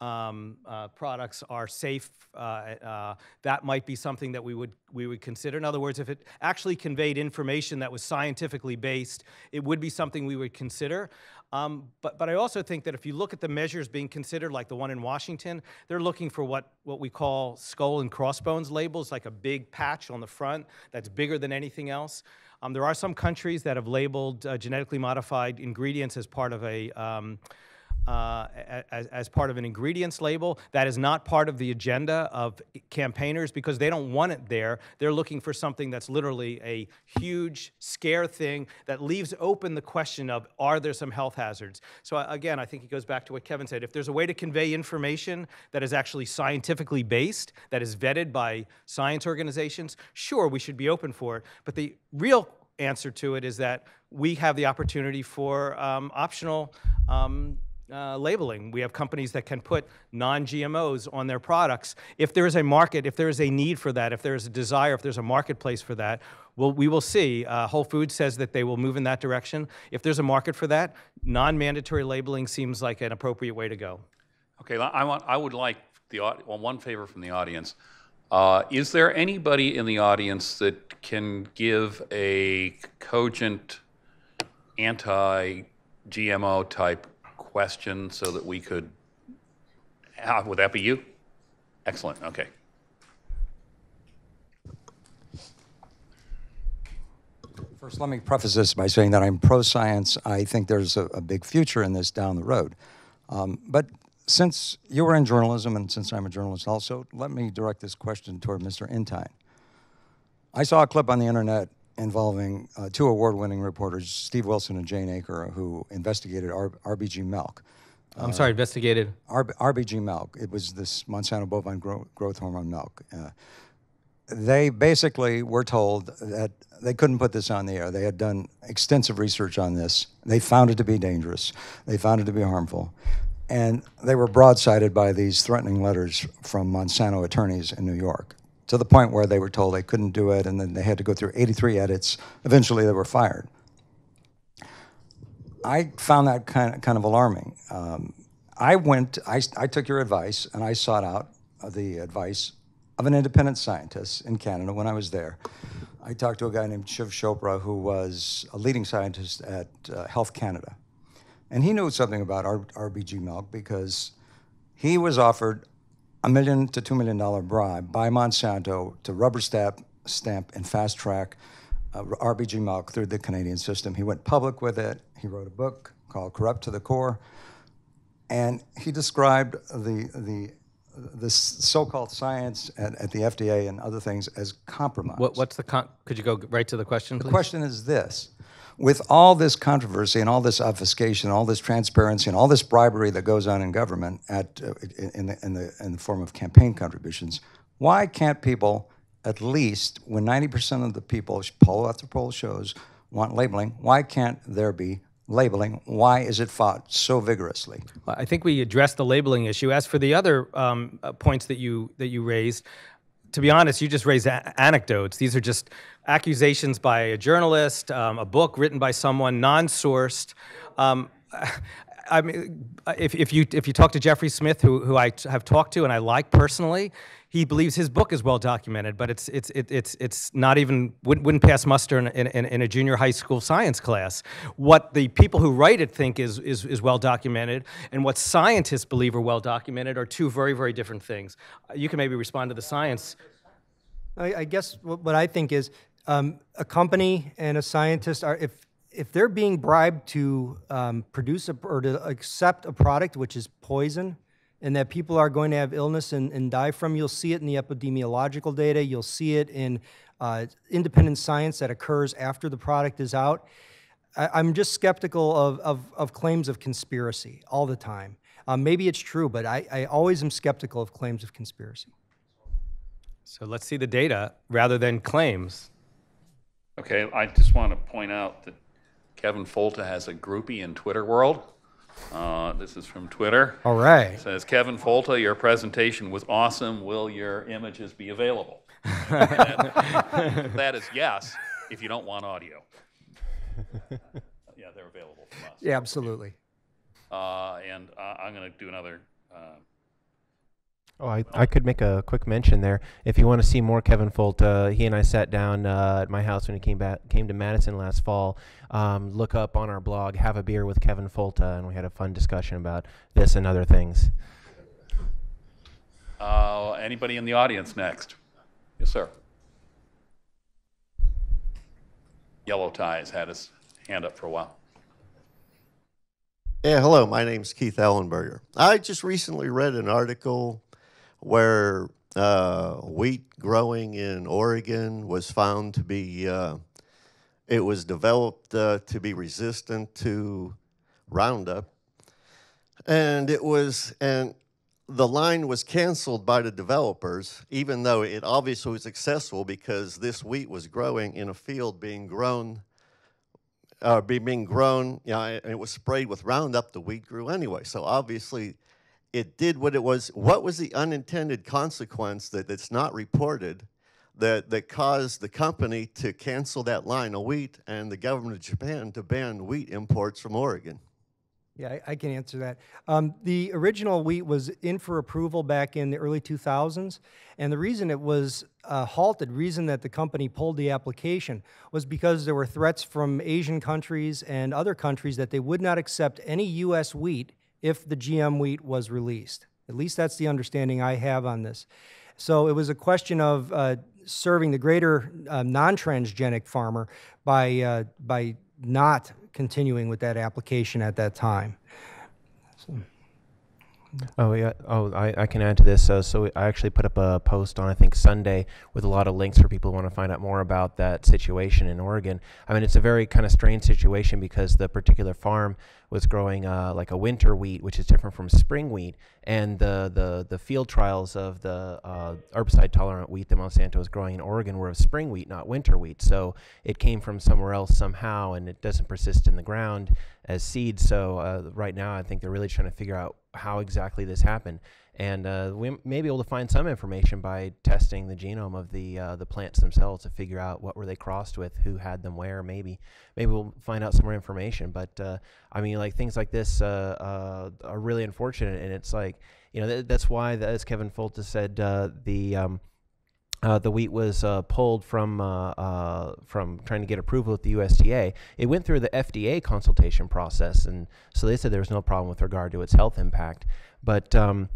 um, uh, products are safe, uh, uh, that might be something that we would we would consider. In other words, if it actually conveyed information that was scientifically based, it would be something we would consider. Um, but, but I also think that if you look at the measures being considered, like the one in Washington, they're looking for what, what we call skull and crossbones labels, like a big patch on the front that's bigger than anything else. Um, there are some countries that have labeled uh, genetically modified ingredients as part of a um, uh, as, as, part of an ingredients label. That is not part of the agenda of campaigners because they don't want it there. They're looking for something that's literally a huge scare thing that leaves open the question of are there some health hazards? So, uh, again, I think it goes back to what Kevin said. If there's a way to convey information that is actually scientifically based, that is vetted by science organizations, sure, we should be open for it. But the real answer to it is that we have the opportunity for um, optional um, uh, labeling. We have companies that can put non GMOs on their products. If there is a market, if there is a need for that, if there is a desire, if there's a marketplace for that, we'll, we will see. Uh, Whole Foods says that they will move in that direction. If there's a market for that, non mandatory labeling seems like an appropriate way to go. Okay, I, want, I would like the, well, one favor from the audience. Uh, is there anybody in the audience that can give a cogent anti GMO type question so that we could, uh, would that be you? Excellent, okay. First, let me preface this by saying that I'm pro science. I think there's a, a, big future in this down the road. Um, but since you were in journalism and since I'm a journalist also, let me direct this question toward Mr. Entine. I saw a clip on the internet involving uh, two award-winning reporters, Steve Wilson and Jane Akre, who investigated R- RBG milk. I'm sorry, investigated? R- RBG milk. It was this Monsanto bovine gro- growth hormone milk. Uh, they basically were told that they couldn't put this on the air. They had done extensive research on this. They found it to be dangerous. They found it to be harmful. And they were broadsided by these threatening letters from Monsanto attorneys in New York to the point where they were told they couldn't do it, and then they had to go through 83 edits. Eventually, they were fired. I found that kind of, kind of alarming. Um, I went, I, I took your advice, and I sought out the advice of an independent scientist in Canada when I was there. I talked to a guy named Shiv Chopra, who was a leading scientist at uh, Health Canada. And he knew something about R- RBG milk because he was offered a million to two million dollar bribe by Monsanto to rubber stamp, stamp and fast track uh, RBG milk through the Canadian system. He went public with it. He wrote a book called Corrupt to the Core, and he described the the the so-called science at, at, the FDA and other things as compromise. What, what's the con- could you go right to the question? The please? question is this: with all this controversy and all this obfuscation, all this transparency, and all this bribery that goes on in government at, uh, in, the, in, the, in the form of campaign contributions, why can't people at least when 90% of the people, poll after poll shows, want labeling, why can't there be labeling? Why is it fought so vigorously? I think we addressed the labeling issue. As for the other um, uh, points that you that you raised, to be honest, you just raised anecdotes. These are just accusations by a journalist, um, a book written by someone non-sourced. Um, I mean, if, if you if you talk to Jeffrey Smith, who who I have talked to and I like personally, he believes his book is well documented, but it's it's it, it's it's not even wouldn't, wouldn't pass muster in, in, in a junior high school science class. What the people who write it think is is is well documented, and what scientists believe are well documented are two very very different things. You can maybe respond to the science. I, guess what I think is um, a company and a scientist are if if they're being bribed to um, produce a, or to accept a product which is poison and that people are going to have illness and, and die from, you'll see it in the epidemiological data, you'll see it in uh, independent science that occurs after the product is out. I, I'm just skeptical of, of, of claims of conspiracy all the time. Um, maybe it's true, but I, I always am skeptical of claims of conspiracy. So let's see the data rather than claims. Okay, I just want to point out that Kevin Folta has a groupie in Twitter world. Uh, this is from Twitter. All right. It says, Kevin Folta, your presentation was awesome. Will your images be available? that, that is yes, if you don't want audio. yeah, they're available from us. Yeah, absolutely. Uh, and uh, I'm going to do another. Uh, Oh, I, I could make a quick mention there. If you want to see more Kevin Folta, he and I sat down uh, at my house when he came back came to Madison last fall. Um, look up on our blog, have a beer with Kevin Folta, and we had a fun discussion about this and other things. uh, anybody in the audience next? Yes, sir. Yellow tie has had his hand up for a while. Yeah, hello. My name's Keith Ellenberger. I just recently read an article where uh, wheat growing in Oregon was found to be, uh, it was developed uh, to be resistant to Roundup. And it was, and the line was canceled by the developers, even though it obviously was successful because this wheat was growing in a field being grown uh, being grown, you know, and it was sprayed with Roundup, the wheat grew anyway. So obviously, it did what it was. What was the unintended consequence that it's not reported that, that caused the company to cancel that line of wheat and the government of Japan to ban wheat imports from Oregon? Yeah, I, I can answer that. Um, the original wheat was in for approval back in the early 2000s, and the reason it was uh, halted, reason that the company pulled the application, was because there were threats from Asian countries and other countries that they would not accept any U.S. wheat if the GM wheat was released. At least that's the understanding I have on this. So it was a question of uh, serving the greater uh, non-transgenic farmer by uh, by not continuing with that application at that time. So, Oh yeah. Oh, I, I can add to this. Uh, so I actually put up a post on I think Sunday with a lot of links for people who want to find out more about that situation in Oregon. I mean, it's a very kind of strange situation because the particular farm was growing uh, like a winter wheat, which is different from spring wheat, and the the, the field trials of the uh, herbicide tolerant wheat that Monsanto was growing in Oregon were of spring wheat, not winter wheat. So it came from somewhere else somehow, and it doesn't persist in the ground as seed. So uh, right now, I think they're really trying to figure out how exactly this happened. And uh, we may be able to find some information by testing the genome of the uh, the plants themselves to figure out what were they crossed with, who had them where. Maybe maybe we'll find out some more information. But uh, I mean, like things like this uh, uh, are really unfortunate, and it's like you know th- that's why, the, as Kevin Folta said, uh, the um, uh, the wheat was uh, pulled from uh, from trying to get approval at the USDA. It went through the FDA consultation process, and so they said there was no problem with regard to its health impact. But um,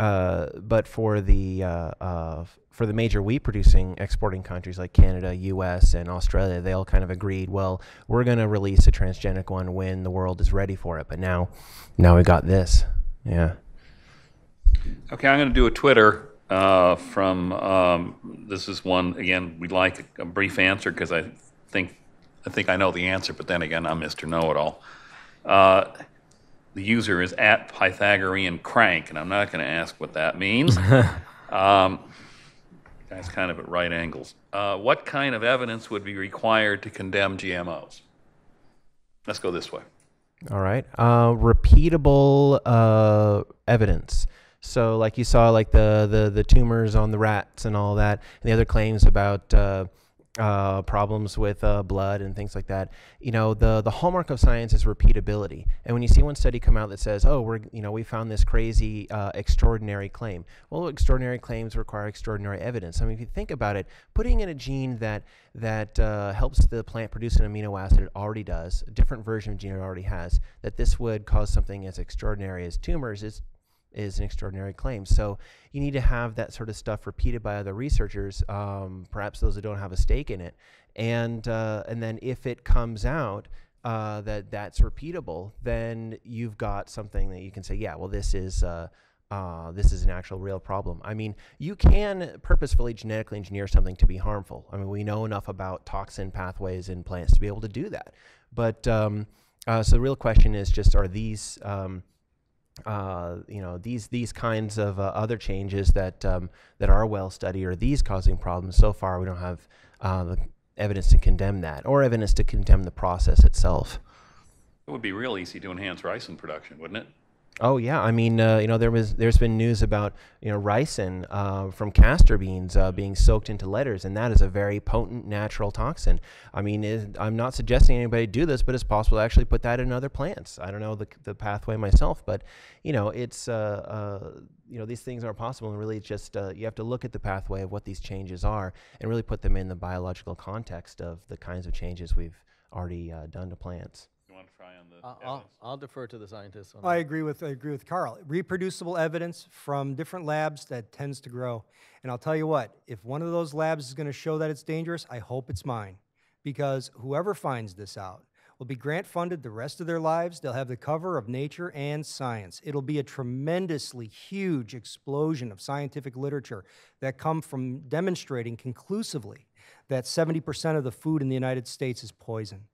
uh, but for the uh, uh, for the major wheat producing exporting countries like Canada, U.S., and Australia, they all kind of agreed. Well, we're going to release a transgenic one when the world is ready for it. But now, now we got this. Yeah. Okay, I'm going to do a Twitter uh, from, um, this is one, again, we'd like a brief answer because I think, I think I know the answer, but then again, I'm Mr. Know-It-All. Uh, the user is at Pythagorean Crank, and I'm not going to ask what that means. um, Guys kind of at right angles. Uh, What kind of evidence would be required to condemn GMOs? Let's go this way. All right. Uh, repeatable uh, evidence. So, like you saw, like the, the the tumors on the rats and all that, and the other claims about uh, problems with uh, blood and things like that. You know, the the hallmark of science is repeatability. And when you see one study come out that says, "Oh, we're you know we found this crazy uh, extraordinary claim," well, extraordinary claims require extraordinary evidence. I mean, if you think about it, putting in a gene that that uh, helps the plant produce an amino acid, it already does. A different version of gene it already has. That this would cause something as extraordinary as tumors is is an extraordinary claim. So you need to have that sort of stuff repeated by other researchers, um, perhaps those that don't have a stake in it, and uh, and then if it comes out uh, that that's repeatable, then you've got something that you can say, yeah, well, this is. Uh, uh, this is an actual real problem. I mean, you can purposefully genetically engineer something to be harmful. I mean, we know enough about toxin pathways in plants to be able to do that. But um, uh, so the real question is just are these um, uh, you know these these kinds of uh, other changes that um, that are well studied are these causing problems so far we don't have uh, evidence to condemn that or evidence to condemn the process itself It would be real easy to enhance ricin production, wouldn't it? Oh yeah, I mean, uh, you know, there was there's been news about you know ricin uh, from castor beans uh, being soaked into letters, and that is a very potent natural toxin. I mean, it, I'm not suggesting anybody do this, but it's possible to actually put that in other plants. I don't know the the pathway myself, but you know, it's uh, uh, you know these things are possible, and really just uh, you have to look at the pathway of what these changes are, and really put them in the biological context of the kinds of changes we've already done to plants. You want to try I'll- I'll, I'll defer to the scientists on I that. agree with I agree with Karl. Reproducible evidence from different labs that tends to grow. And I'll tell you what, if one of those labs is going to show that it's dangerous, I hope it's mine. Because whoever finds this out will be grant funded the rest of their lives. They'll have the cover of Nature and Science. It'll be a tremendously huge explosion of scientific literature that come from demonstrating conclusively that 70% of the food in the United States is poison.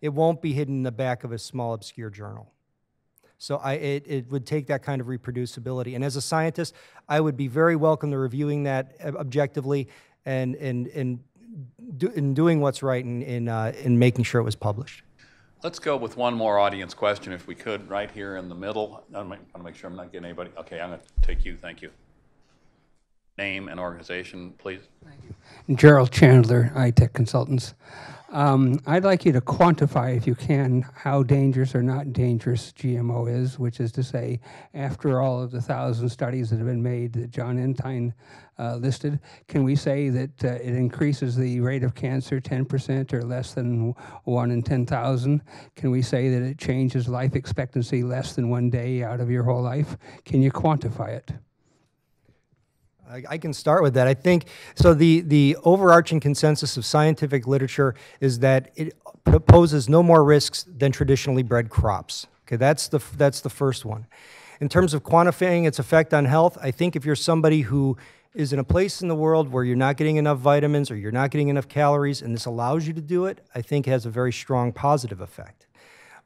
It won't be hidden in the back of a small obscure journal. So I, it, it would take that kind of reproducibility. And as a scientist, I would be very welcome to reviewing that uh, objectively and, and, and, do, and doing what's right in, in, uh, in making sure it was published. Let's go with one more audience question, if we could, right here in the middle. I want to make sure I'm not getting anybody. Okay, I'm going to take you. Thank you. Name and organization, please. Thank you. Gerald Chandler, iTech Consultants. Um, I'd like you to quantify, if you can, how dangerous or not dangerous GMO is, which is to say, after all of the thousand studies that have been made that Jon Entine uh, listed, can we say that uh, it increases the rate of cancer 10% or less than 1 in 10,000? Can we say that it changes life expectancy less than one day out of your whole life? Can you quantify it? I, I can start with that. I think so. The the overarching consensus of scientific literature is that it poses no more risks than traditionally bred crops. Okay, that's the that's the first one. In terms of quantifying its effect on health, I think if you're somebody who is in a place in the world where you're not getting enough vitamins or you're not getting enough calories, and this allows you to do it, I think has a very strong positive effect.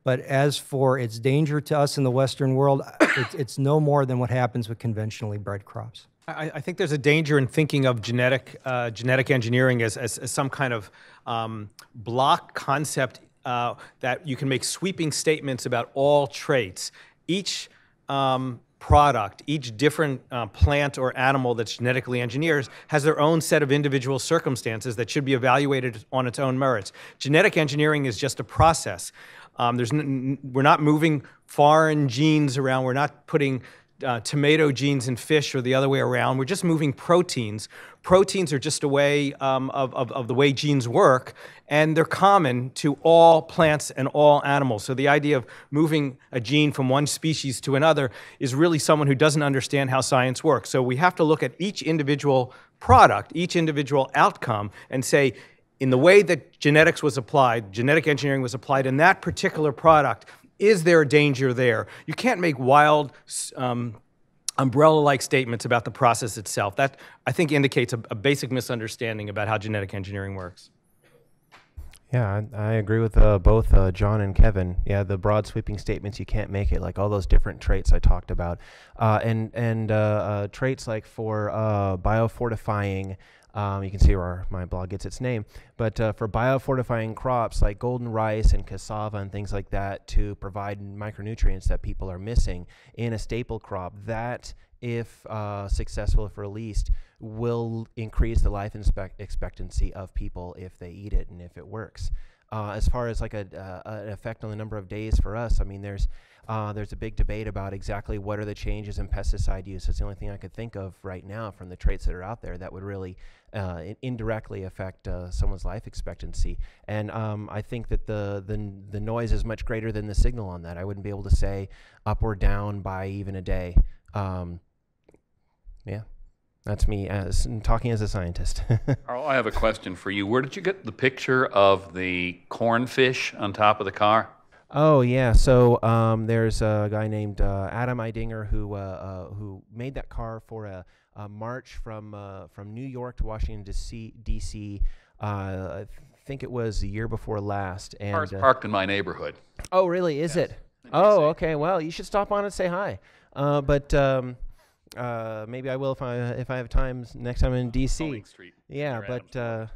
But as for its danger to us in the Western world, it's, it's no more than what happens with conventionally bred crops. I, I think there's a danger in thinking of genetic uh, genetic engineering as, as, as some kind of um, block concept uh, that you can make sweeping statements about all traits. Each um, product, each different uh, plant or animal that's genetically engineered has their own set of individual circumstances that should be evaluated on its own merits. Genetic engineering is just a process. Um, there's we're not moving foreign genes around. We're not putting uh, tomato genes in fish or the other way around. We're just moving proteins. Proteins are just a way um, of, of, of the way genes work, and they're common to all plants and all animals. So the idea of moving a gene from one species to another is really someone who doesn't understand how science works. So we have to look at each individual product, each individual outcome, and say, in the way that genetics was applied, genetic engineering was applied in that particular product, is there a danger there? You can't make wild, um, umbrella-like statements about the process itself. That, I think, indicates a, a basic misunderstanding about how genetic engineering works. Yeah, I, I agree with uh, both uh, Jon and Kevin. Yeah, the broad sweeping statements you can't make it, like all those different traits I talked about, uh, and and uh, uh, traits like for uh, biofortifying Um, you can see where my blog gets its name. But uh, for biofortifying crops like golden rice and cassava and things like that to provide micronutrients that people are missing in a staple crop, that, if uh, successful, if released, will increase the life expectancy of people if they eat it and if it works. Uh, as far as like a, uh, an effect on the number of days for us, I mean, there's uh, there's a big debate about exactly what are the changes in pesticide use. It's the only thing I could think of right now from the traits that are out there that would really uh, indirectly affect uh, someone's life expectancy. And um, I think that the, the the noise is much greater than the signal on that. I wouldn't be able to say up or down by even a day. Um, yeah. That's me as talking as a scientist. Karl, I have a question for you. Where did you get the picture of the cornfish on top of the car? Oh yeah, so um, there's a guy named uh, Adam Eidinger who uh, uh, who made that car for a, a march from uh, from New York to Washington D.C. DC. Uh, I think it was the year before last. And Car's uh, parked in my neighborhood. Oh really? Is it? Oh okay. Well, you should stop on and say hi. Uh, but um, uh, maybe I will if I if I have time next time in DC. Street, Yeah, but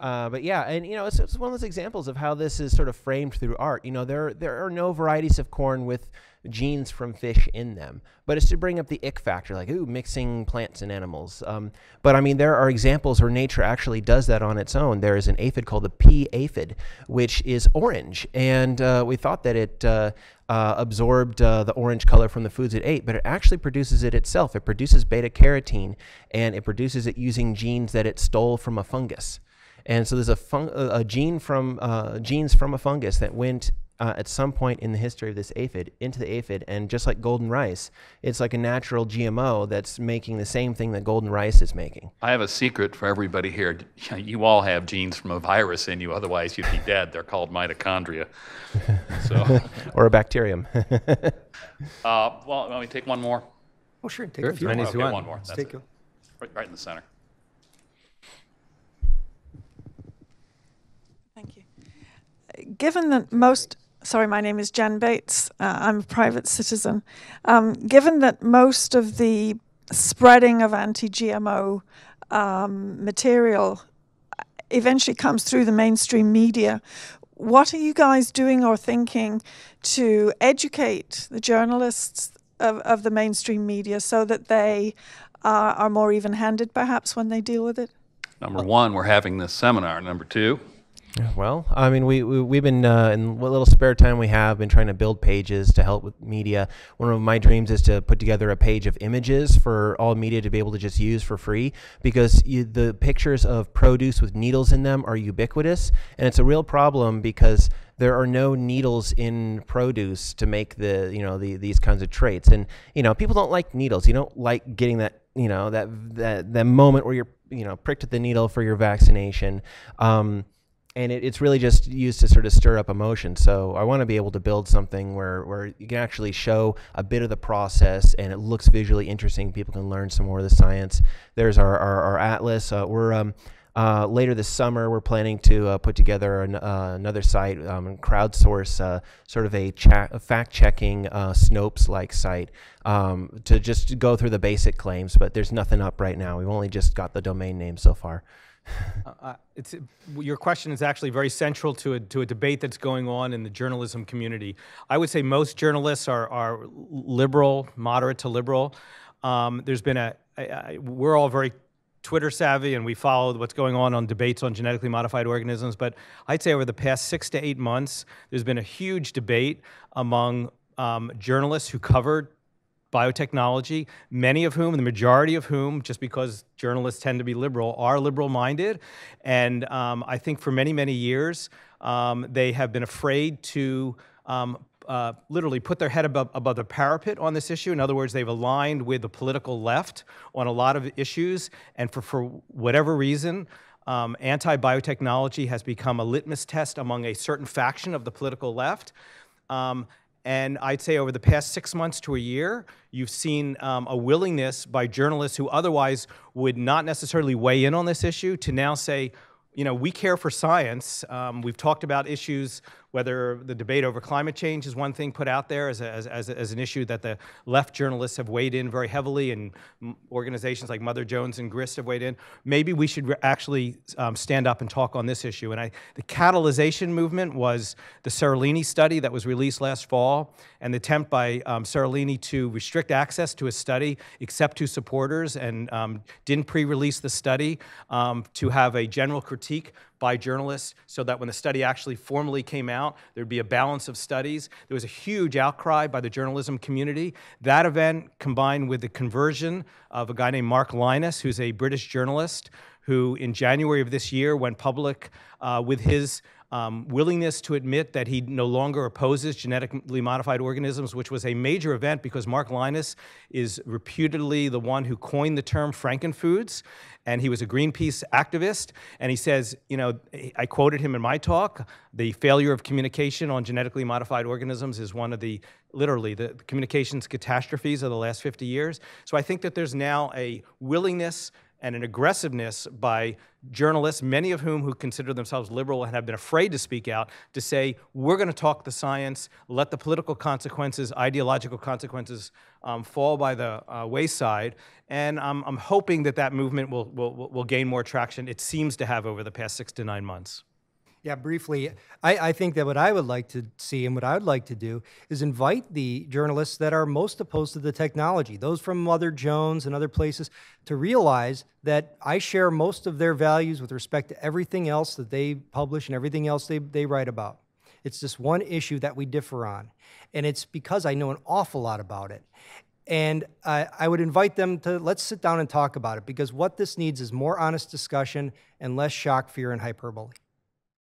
uh, but yeah, and you know, it's, it's one of those examples of how this is sort of framed through art. You know, there there are no varieties of corn with genes from fish in them, but it's to bring up the ick factor, like ooh, mixing plants and animals. Um, but I mean, there are examples where nature actually does that on its own. There is an aphid called the pea aphid, which is orange, and uh, we thought that it. Uh, uh, absorbed uh, the orange color from the foods it ate, but it actually produces it itself. It produces beta carotene, and it produces it using genes that it stole from a fungus. And so there's a, fun- a a gene from uh, genes from a fungus that went uh, at some point in the history of this aphid into the aphid, and just like golden rice, it's like a natural GMO that's making the same thing that golden rice is making. I have a secret for everybody here. You all have genes from a virus in you, otherwise you'd be dead. They're called mitochondria. So, or a bacterium. uh, well, let me take one more. Oh, sure. Take Sure, a as few. many as Okay, one more. That's take it. a- Right, right in the center. Given that most sorry my name is jen bates uh, i'm a private citizen um, given that most of the spreading of anti-gmo um, material eventually comes through the mainstream media what are you guys doing or thinking to educate the journalists of, of the mainstream media so that they uh, are more even-handed perhaps when they deal with it Number one, we're having this seminar. Number two, Well, I mean, we, we we've been uh, in what little spare time we have been trying to build pages to help with media. One of my dreams is to put together a page of images for all media to be able to just use for free because you, the pictures of produce with needles in them are ubiquitous, and it's a real problem because there are no needles in produce to make the you know the, these kinds of traits, and you know people don't like needles. You don't like getting that you know that that that moment where you're you know pricked at the needle for your vaccination. Um, and it, it's really just used to sort of stir up emotion. So I want to be able to build something where, where you can actually show a bit of the process and it looks visually interesting. People can learn some more of the science. There's our, our, our atlas. Uh, we're um, uh, later this summer, we're planning to uh, put together an, uh, another site, um, crowdsource uh, sort of a, a fact-checking uh, Snopes-like site um, to just go through the basic claims. But there's nothing up right now. We've only just got the domain name so far. Uh, uh, it's, your question is actually very central to a, to a debate that's going on in the journalism community. I would say most journalists are, are liberal, moderate to liberal. Um, There's been a we're all very Twitter savvy and we follow what's going on on debates on genetically modified organisms. But I'd say over the past six to eight months, there's been a huge debate among um, journalists who covered biotechnology, many of whom, the majority of whom, just because journalists tend to be liberal, are liberal minded. And um, I think for many, many years, um, they have been afraid to um, uh, literally put their head above, above the parapet on this issue. In other words, they've aligned with the political left on a lot of issues. And for, for whatever reason, um, anti biotechnology has become a litmus test among a certain faction of the political left. Um, and I'd say over the past six months to a year, you've seen um, a willingness by journalists who otherwise would not necessarily weigh in on this issue to now say, you know, we care for science. Um, we've talked about issues whether the debate over climate change is one thing put out there as, a, as, as, as an issue that the left journalists have weighed in very heavily, and organizations like Mother Jones and Grist have weighed in. Maybe we should actually um, stand up and talk on this issue. And I, the catalyzation movement was the Seralini study that was released last fall, and the attempt by um, Seralini to restrict access to his study, except to supporters, and um, didn't pre-release the study um, to have a general critique by journalists so that when the study actually formally came out, there'd be a balance of studies. There was a huge outcry by the journalism community. That event combined with the conversion of a guy named Mark Lynas, who's a British journalist, who in January of this year went public uh, with his um, willingness to admit that he no longer opposes genetically modified organisms, which was a major event because Mark Lynas is reputedly the one who coined the term Frankenfoods, and he was a Greenpeace activist. And he says, you know, I quoted him in my talk the failure of communication on genetically modified organisms is one of the literally the communications catastrophes of the last 50 years. So I think that there's now a willingness and an aggressiveness by journalists, many of whom who consider themselves liberal and have been afraid to speak out, to say, we're going to talk the science, let the political consequences, ideological consequences um, fall by the uh, wayside. And I'm, I'm hoping that that movement will, will, will gain more traction. It seems to have over the past six to nine months. Yeah, briefly, I, I think that what I would like to see and what I would like to do is invite the journalists that are most opposed to the technology, those from Mother Jones and other places, to realize that I share most of their values with respect to everything else that they publish and everything else they, they write about. It's just one issue that we differ on. And it's because I know an awful lot about it. And I I would invite them to let's sit down and talk about it because what this needs is more honest discussion and less shock, fear, and hyperbole.